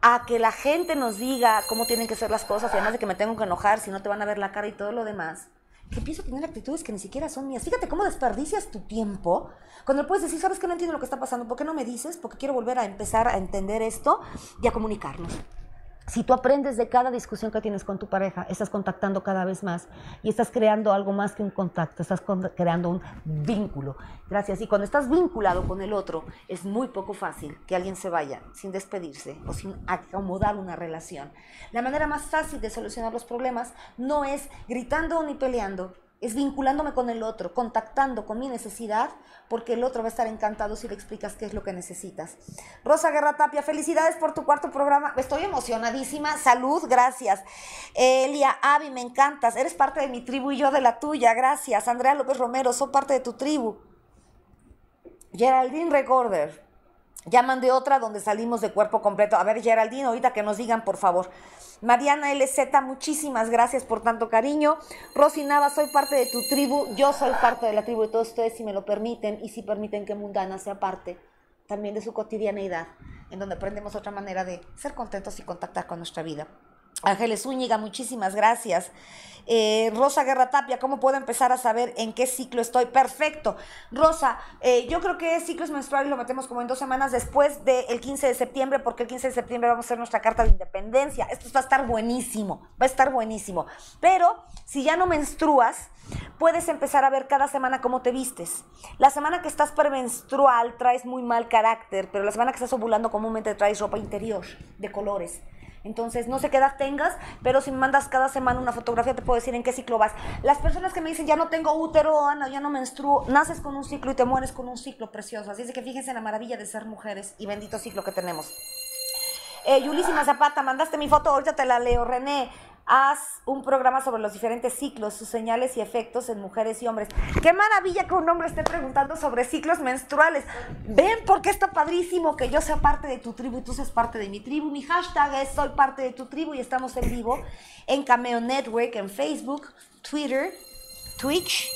a que la gente nos diga cómo tienen que ser las cosas, y además de que me tengo que enojar si no te van a ver la cara y todo lo demás, que empiezo a tener actitudes que ni siquiera son mías. Fíjate cómo desperdicias tu tiempo cuando puedes decir, sabes que no entiendo lo que está pasando, ¿por qué no me dices? Porque quiero volver a empezar a entender esto y a comunicarnos. Si tú aprendes de cada discusión que tienes con tu pareja, estás contactando cada vez más y estás creando algo más que un contacto, estás creando un vínculo. Gracias. Y cuando estás vinculado con el otro, es muy poco fácil que alguien se vaya sin despedirse o sin acomodar una relación. La manera más fácil de solucionar los problemas no es gritando ni peleando, es vinculándome con el otro, contactando con mi necesidad, porque el otro va a estar encantado si le explicas qué es lo que necesitas. Rosa Guerra Tapia, felicidades por tu cuarto programa. Estoy emocionadísima. Salud, gracias. Elia, Avi, me encantas. Eres parte de mi tribu y yo de la tuya. Gracias. Andrea López Romero, soy parte de tu tribu. Geraldine Recorder. Ya mandé otra donde salimos de cuerpo completo. A ver, Geraldine, ahorita que nos digan, por favor. Mariana LZ, muchísimas gracias por tanto cariño. Rosy Nava, soy parte de tu tribu. Yo soy parte de la tribu de todos ustedes, si me lo permiten, y si permiten que Mundana sea parte también de su cotidianeidad, en donde aprendemos otra manera de ser contentos y contactar con nuestra vida. Ángeles Zúñiga, muchísimas gracias. Eh, Rosa Guerra Tapia, ¿cómo puedo empezar a saber en qué ciclo estoy? Perfecto. Rosa, eh, yo creo que ciclos menstruales lo metemos como en dos semanas después del 15 de septiembre, porque el 15 de septiembre vamos a hacer nuestra carta de independencia. Esto va a estar buenísimo, va a estar buenísimo. Pero si ya no menstruas, puedes empezar a ver cada semana cómo te vistes. La semana que estás premenstrual traes muy mal carácter, pero la semana que estás ovulando comúnmente traes ropa interior de colores. Entonces, no sé qué edad tengas, pero si me mandas cada semana una fotografía, te puedo decir en qué ciclo vas. Las personas que me dicen, ya no tengo útero, Ana, ya no menstruo, naces con un ciclo y te mueres con un ciclo precioso. Así es que fíjense en la maravilla de ser mujeres y bendito ciclo que tenemos. Eh, Yulísima Zapata, mandaste mi foto, ahorita te la leo. René, haz un programa sobre los diferentes ciclos, sus señales y efectos en mujeres y hombres. Qué maravilla que un hombre esté preguntando sobre ciclos menstruales. Ven porque está padrísimo que yo sea parte de tu tribu y tú seas parte de mi tribu. Mi hashtag es soy parte de tu tribu y estamos en vivo en Cameo Network, en Facebook, Twitter, Twitch,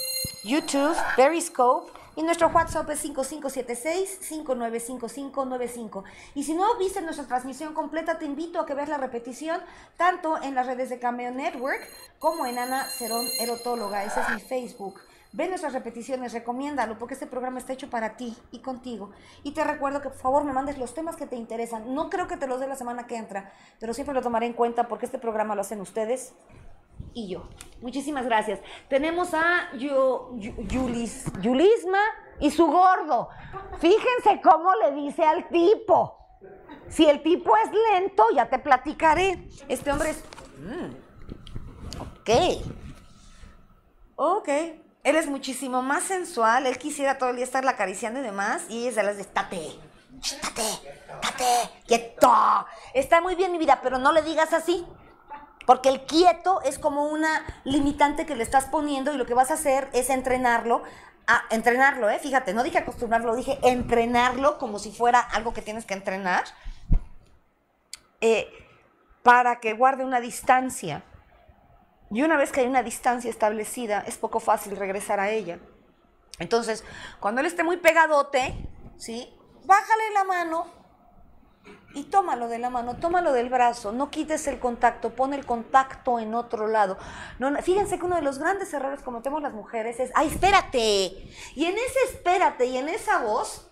YouTube, Periscope y nuestro WhatsApp es 5576-595595. Y si no viste nuestra transmisión completa, te invito a que veas la repetición tanto en las redes de Cameo Network como en Ana Cerón Erotóloga. Ese es mi Facebook. Ve nuestras repeticiones, recomiéndalo, porque este programa está hecho para ti y contigo. Y te recuerdo que por favor me mandes los temas que te interesan. No creo que te los dé la semana que entra, pero siempre lo tomaré en cuenta porque este programa lo hacen ustedes y yo. Muchísimas gracias. Tenemos a Yulis, Yulisma y su gordo. Fíjense cómo le dice al tipo. Si el tipo es lento, ya te platicaré. Este hombre es... Mm, ok. Ok. Él es muchísimo más sensual. Él quisiera todo el día estarla acariciando y demás. Y de las de estate, estate, estate, quieto. Está muy bien mi vida, pero no le digas así. Porque el quieto es como una limitante que le estás poniendo y lo que vas a hacer es entrenarlo. Entrenarlo, ¿eh? Fíjate, no dije acostumbrarlo, dije entrenarlo como si fuera algo que tienes que entrenar eh, para que guarde una distancia. Y una vez que hay una distancia establecida, es poco fácil regresar a ella. Entonces, cuando él esté muy pegadote, ¿sí? Bájale la mano, y tómalo de la mano, tómalo del brazo, no quites el contacto, pon el contacto en otro lado. No, fíjense que uno de los grandes errores que cometemos las mujeres es, ay, espérate. Y en ese espérate y en esa voz,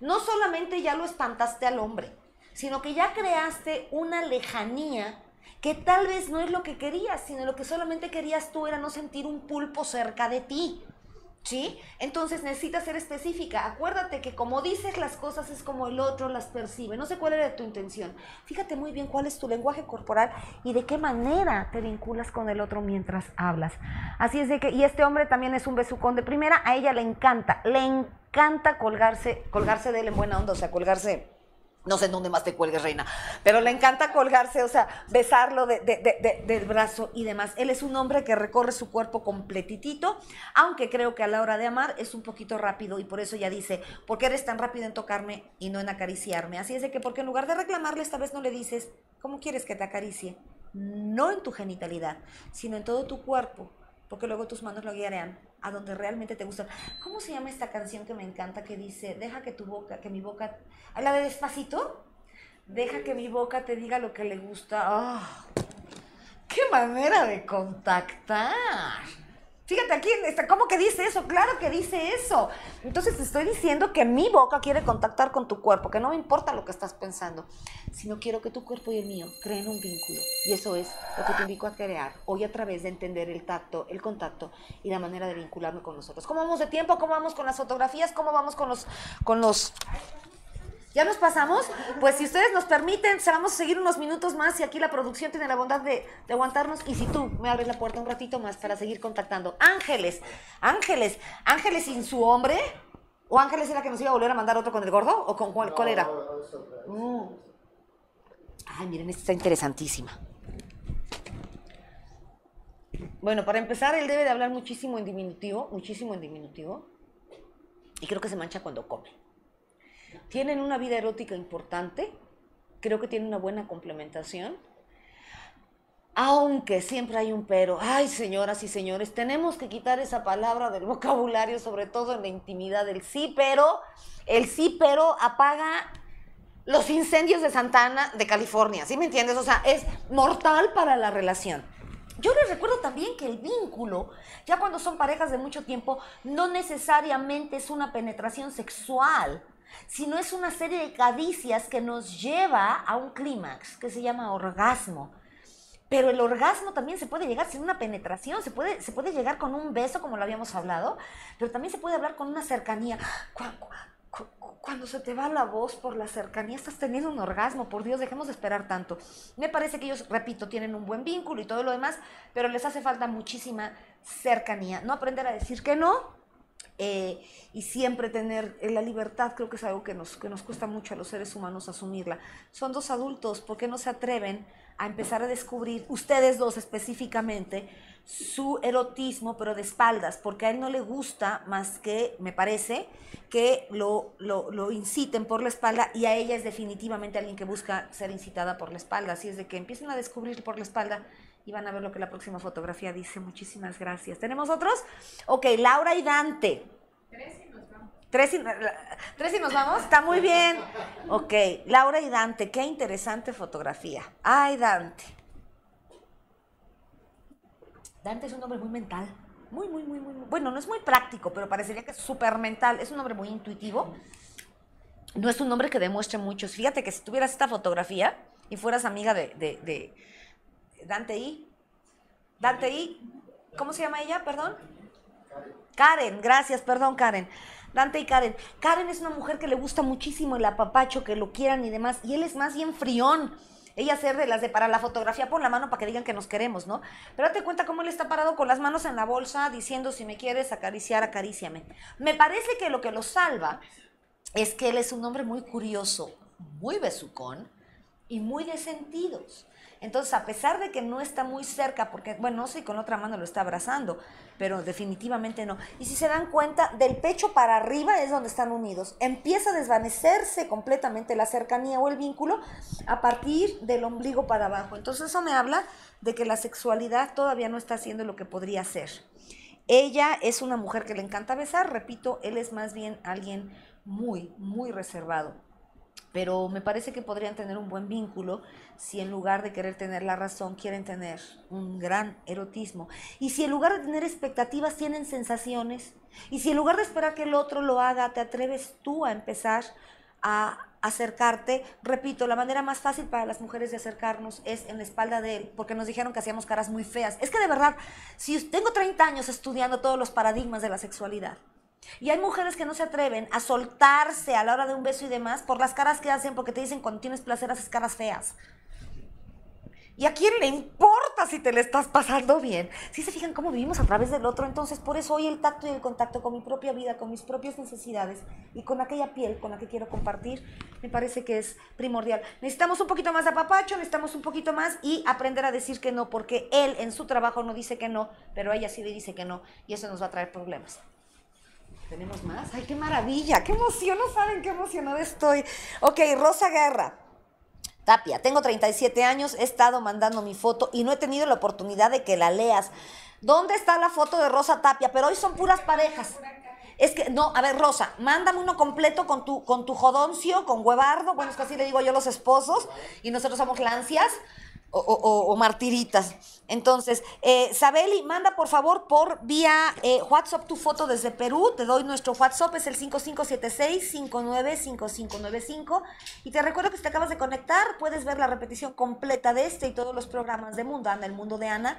no solamente ya lo espantaste al hombre, sino que ya creaste una lejanía que tal vez no es lo que querías, sino lo que solamente querías tú era no sentir un pulpo cerca de ti. ¿Sí? Entonces necesitas ser específica. Acuérdate que como dices las cosas es como el otro las percibe. No sé cuál era tu intención. Fíjate muy bien cuál es tu lenguaje corporal y de qué manera te vinculas con el otro mientras hablas. Así es de que, y este hombre también es un besucón de primera, a ella le encanta, le encanta colgarse, colgarse de él en buena onda, o sea, colgarse no sé en dónde más te cuelgues, reina. Pero le encanta colgarse, o sea, besarlo del brazo y demás. Él es un hombre que recorre su cuerpo completitito, aunque creo que a la hora de amar es un poquito rápido y por eso ya dice, ¿por qué eres tan rápido en tocarme y no en acariciarme? Así es de que, porque en lugar de reclamarle, esta vez no le dices, ¿cómo quieres que te acaricie? No en tu genitalidad, sino en todo tu cuerpo, porque luego tus manos lo guiarán a donde realmente te gusta. ¿Cómo se llama esta canción que me encanta que dice, deja que tu boca, que mi boca, la de despacito? Deja que mi boca te diga lo que le gusta. ¡Ah! ¡Qué manera de contactar! Fíjate aquí, ¿cómo que dice eso? Claro que dice eso. Entonces te estoy diciendo que mi boca quiere contactar con tu cuerpo, que no me importa lo que estás pensando, sino quiero que tu cuerpo y el mío creen un vínculo. Y eso es lo que te invito a crear hoy a través de entender el tacto, el contacto y la manera de vincularme con nosotros. ¿Cómo vamos de tiempo? ¿Cómo vamos con las fotografías? ¿Cómo vamos con los... Con los ¿Ya nos pasamos? Pues si ustedes nos permiten, se vamos a seguir unos minutos más y aquí la producción tiene la bondad de, de, aguantarnos. Y si tú me abres la puerta un ratito más para seguir contactando. Ángeles, Ángeles, Ángeles sin su hombre. ¿O Ángeles era que nos iba a volver a mandar otro con el gordo? ¿O con cuál, cuál era? Mm. Ay, miren, esta está interesantísima. Bueno, para empezar, él debe de hablar muchísimo en diminutivo, muchísimo en diminutivo. Y creo que se mancha cuando come. Tienen una vida erótica importante, creo que tienen una buena complementación. Aunque siempre hay un pero. Ay, señoras y señores, tenemos que quitar esa palabra del vocabulario, sobre todo en la intimidad del sí, pero el sí, pero apaga los incendios de Santana de California, ¿sí me entiendes? O sea, es mortal para la relación. Yo les recuerdo también que el vínculo, ya cuando son parejas de mucho tiempo, no necesariamente es una penetración sexual, sino es una serie de caricias que nos lleva a un clímax que se llama orgasmo. Pero el orgasmo también se puede llegar sin una penetración, se puede, se puede llegar con un beso, como lo habíamos hablado, pero también se puede hablar con una cercanía cuando se te va la voz por la cercanía, estás teniendo un orgasmo, por Dios, dejemos de esperar tanto. Me parece que ellos, repito, tienen un buen vínculo y todo lo demás, pero les hace falta muchísima cercanía. No aprender a decir que no, eh, y siempre tener la libertad, creo que es algo que nos, que nos cuesta mucho a los seres humanos asumirla. Son dos adultos, ¿por qué no se atreven a empezar a descubrir, ustedes dos específicamente, su erotismo, pero de espaldas, porque a él no le gusta más que, me parece, que lo, lo, lo, inciten por la espalda y a ella es definitivamente alguien que busca ser incitada por la espalda. Así es de que empiecen a descubrir por la espalda y van a ver lo que la próxima fotografía dice. Muchísimas gracias. ¿Tenemos otros? Ok, Laura y Dante. Tres y nos vamos. ¿Tres y, ¿Tres y nos vamos? Está muy bien. Ok, Laura y Dante, qué interesante fotografía. Ay, Dante. Dante es un hombre muy mental. Muy, muy, muy, muy. Bueno, no es muy práctico, pero parecería que es súper mental. Es un hombre muy intuitivo. No es un hombre que demuestre mucho. Fíjate que si tuvieras esta fotografía y fueras amiga de, de, de Dante I. Dante I. ¿Cómo se llama ella? Perdón. Karen, gracias, perdón, Karen. Dante y Karen. Karen es una mujer que le gusta muchísimo el apapacho, que lo quieran y demás. Y él es más bien frión. Ella hacer de las de para la fotografía por la mano para que digan que nos queremos, ¿no? Pero date cuenta cómo él está parado con las manos en la bolsa diciendo si me quieres acariciar, acaríciame. Me parece que lo que lo salva es que él es un hombre muy curioso, muy besucón y muy de sentidos. Entonces, a pesar de que no está muy cerca, porque, bueno, no sé, con otra mano lo está abrazando, pero definitivamente no. Y si se dan cuenta, del pecho para arriba es donde están unidos. Empieza a desvanecerse completamente la cercanía o el vínculo a partir del ombligo para abajo. Entonces, eso me habla de que la sexualidad todavía no está haciendo lo que podría ser. Ella es una mujer que le encanta besar, repito, él es más bien alguien muy, muy reservado pero me parece que podrían tener un buen vínculo si en lugar de querer tener la razón quieren tener un gran erotismo. Y si en lugar de tener expectativas tienen sensaciones. Y si en lugar de esperar que el otro lo haga, te atreves tú a empezar a acercarte. Repito, la manera más fácil para las mujeres de acercarnos es en la espalda de él, porque nos dijeron que hacíamos caras muy feas. Es que de verdad, si tengo 30 años estudiando todos los paradigmas de la sexualidad, y hay mujeres que no se atreven a soltarse a la hora de un beso y demás por las caras que hacen, porque te dicen cuando tienes placer haces caras feas. ¿Y a quién le importa si te le estás pasando bien? Si se fijan cómo vivimos a través del otro, entonces por eso hoy el tacto y el contacto con mi propia vida, con mis propias necesidades y con aquella piel con la que quiero compartir, me parece que es primordial. Necesitamos un poquito más de apapacho, necesitamos un poquito más y aprender a decir que no, porque él en su trabajo no dice que no, pero ella sí le dice que no y eso nos va a traer problemas. ¿Tenemos más? ¡Ay, qué maravilla! ¡Qué emoción! No saben qué emocionada estoy. Ok, Rosa Guerra. Tapia, tengo 37 años, he estado mandando mi foto y no he tenido la oportunidad de que la leas. ¿Dónde está la foto de Rosa Tapia? Pero hoy son puras parejas. Es que, no, a ver, Rosa, mándame uno completo con tu, con tu jodoncio, con huevardo. Bueno, es que así le digo yo a los esposos. Y nosotros somos lancias o, martiritas. Entonces, eh, Sabeli, manda por favor por vía eh, WhatsApp tu foto desde Perú. Te doy nuestro WhatsApp, es el 5576-595595. Y te recuerdo que si te acabas de conectar, puedes ver la repetición completa de este y todos los programas de Mundo Ana, el mundo de Ana,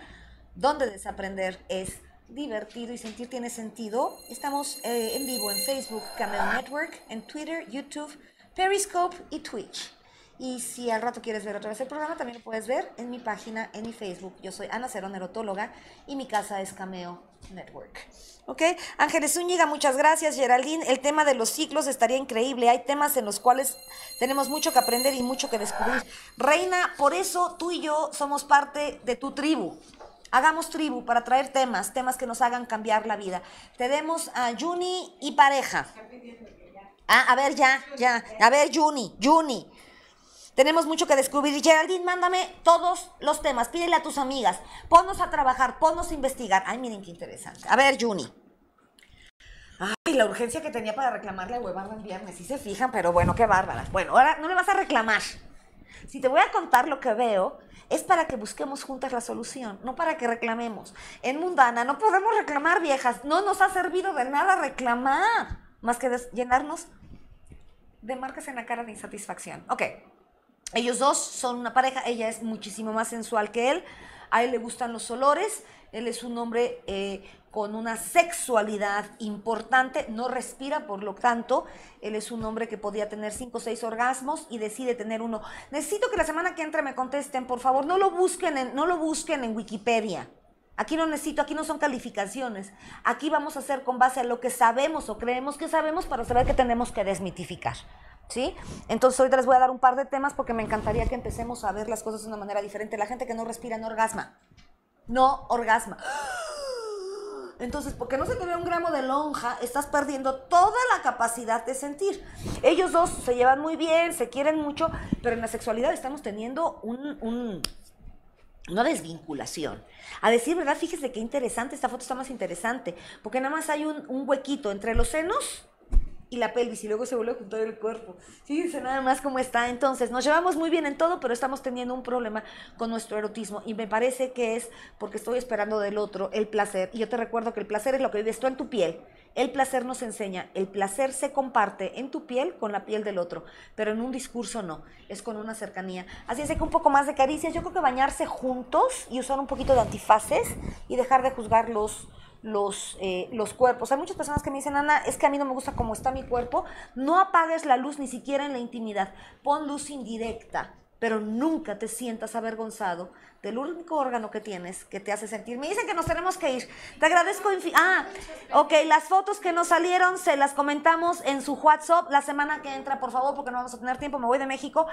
donde desaprender es divertido y sentir tiene sentido. Estamos eh, en vivo en Facebook, Camel Network, en Twitter, YouTube Periscope y Twitch. Y si al rato quieres ver otra vez el programa, también lo puedes ver en mi página, en mi Facebook. Yo soy Ana Cerón, erotóloga, y mi casa es Cameo Network. ¿Ok? Ángeles Zúñiga, muchas gracias. Geraldine, el tema de los ciclos estaría increíble. Hay temas en los cuales tenemos mucho que aprender y mucho que descubrir. Reina, por eso tú y yo somos parte de tu tribu. Hagamos tribu para traer temas, temas que nos hagan cambiar la vida. Tenemos a Juni y pareja. Ah, a ver, ya, ya. A ver, Juni, Juni. Tenemos mucho que descubrir. Geraldine, mándame todos los temas. Pídele a tus amigas. Ponnos a trabajar, ponnos a investigar. Ay, miren qué interesante. A ver, Juni. Ay, la urgencia que tenía para reclamarle a el viernes. Sí se fijan, pero bueno, qué bárbaras. Bueno, ahora no le vas a reclamar. Si te voy a contar lo que veo, es para que busquemos juntas la solución, no para que reclamemos. En Mundana no podemos reclamar, viejas. No nos ha servido de nada reclamar, más que llenarnos de marcas en la cara de insatisfacción. Ok. Ellos dos son una pareja, ella es muchísimo más sensual que él, a él le gustan los olores, él es un hombre eh, con una sexualidad importante, no respira, por lo tanto, él es un hombre que podía tener cinco o seis orgasmos y decide tener uno. Necesito que la semana que entre me contesten, por favor, no lo busquen en, no lo busquen en Wikipedia. Aquí no necesito, aquí no son calificaciones. Aquí vamos a hacer con base a lo que sabemos o creemos que sabemos para saber que tenemos que desmitificar. ¿Sí? Entonces ahorita les voy a dar un par de temas porque me encantaría que empecemos a ver las cosas de una manera diferente. La gente que no respira no orgasma. No orgasma. Entonces, porque no se te ve un gramo de lonja, estás perdiendo toda la capacidad de sentir. Ellos dos se llevan muy bien, se quieren mucho, pero en la sexualidad estamos teniendo un, una desvinculación. A decir verdad, fíjese qué interesante, esta foto está más interesante, porque nada más hay un huequito entre los senos y la pelvis y luego se vuelve a juntar el cuerpo. Fíjense nada más cómo está. Entonces, nos llevamos muy bien en todo, pero estamos teniendo un problema con nuestro erotismo y me parece que es porque estoy esperando del otro el placer. Y yo te recuerdo que el placer es lo que vives tú en tu piel. El placer nos enseña, el placer se comparte en tu piel con la piel del otro, pero en un discurso no, es con una cercanía. Así es que un poco más de caricias, yo creo que bañarse juntos y usar un poquito de antifaces y dejar de juzgar los, los, eh, los cuerpos. Hay muchas personas que me dicen, Ana, es que a mí no me gusta cómo está mi cuerpo. No apagues la luz ni siquiera en la intimidad. Pon luz indirecta, pero nunca te sientas avergonzado del único órgano que tienes que te hace sentir. Me dicen que nos tenemos que ir. Te agradezco. Ah, ok, las fotos que nos salieron se las comentamos en su WhatsApp la semana que entra, por favor, porque no vamos a tener tiempo. Me voy de México.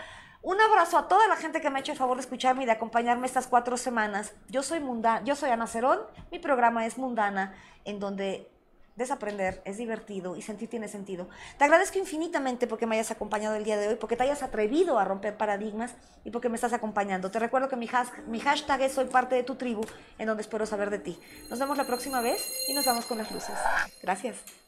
Un abrazo a toda la gente que me ha hecho el favor de escucharme y de acompañarme estas cuatro semanas. Yo soy Mundana, yo soy Ana Cerón. Mi programa es Mundana, en donde desaprender es divertido y sentir tiene sentido. Te agradezco infinitamente porque me hayas acompañado el día de hoy, porque te hayas atrevido a romper paradigmas y porque me estás acompañando. Te recuerdo que mi, mi hashtag es soy parte de tu tribu, en donde espero saber de ti. Nos vemos la próxima vez y nos vamos con las luces. Gracias.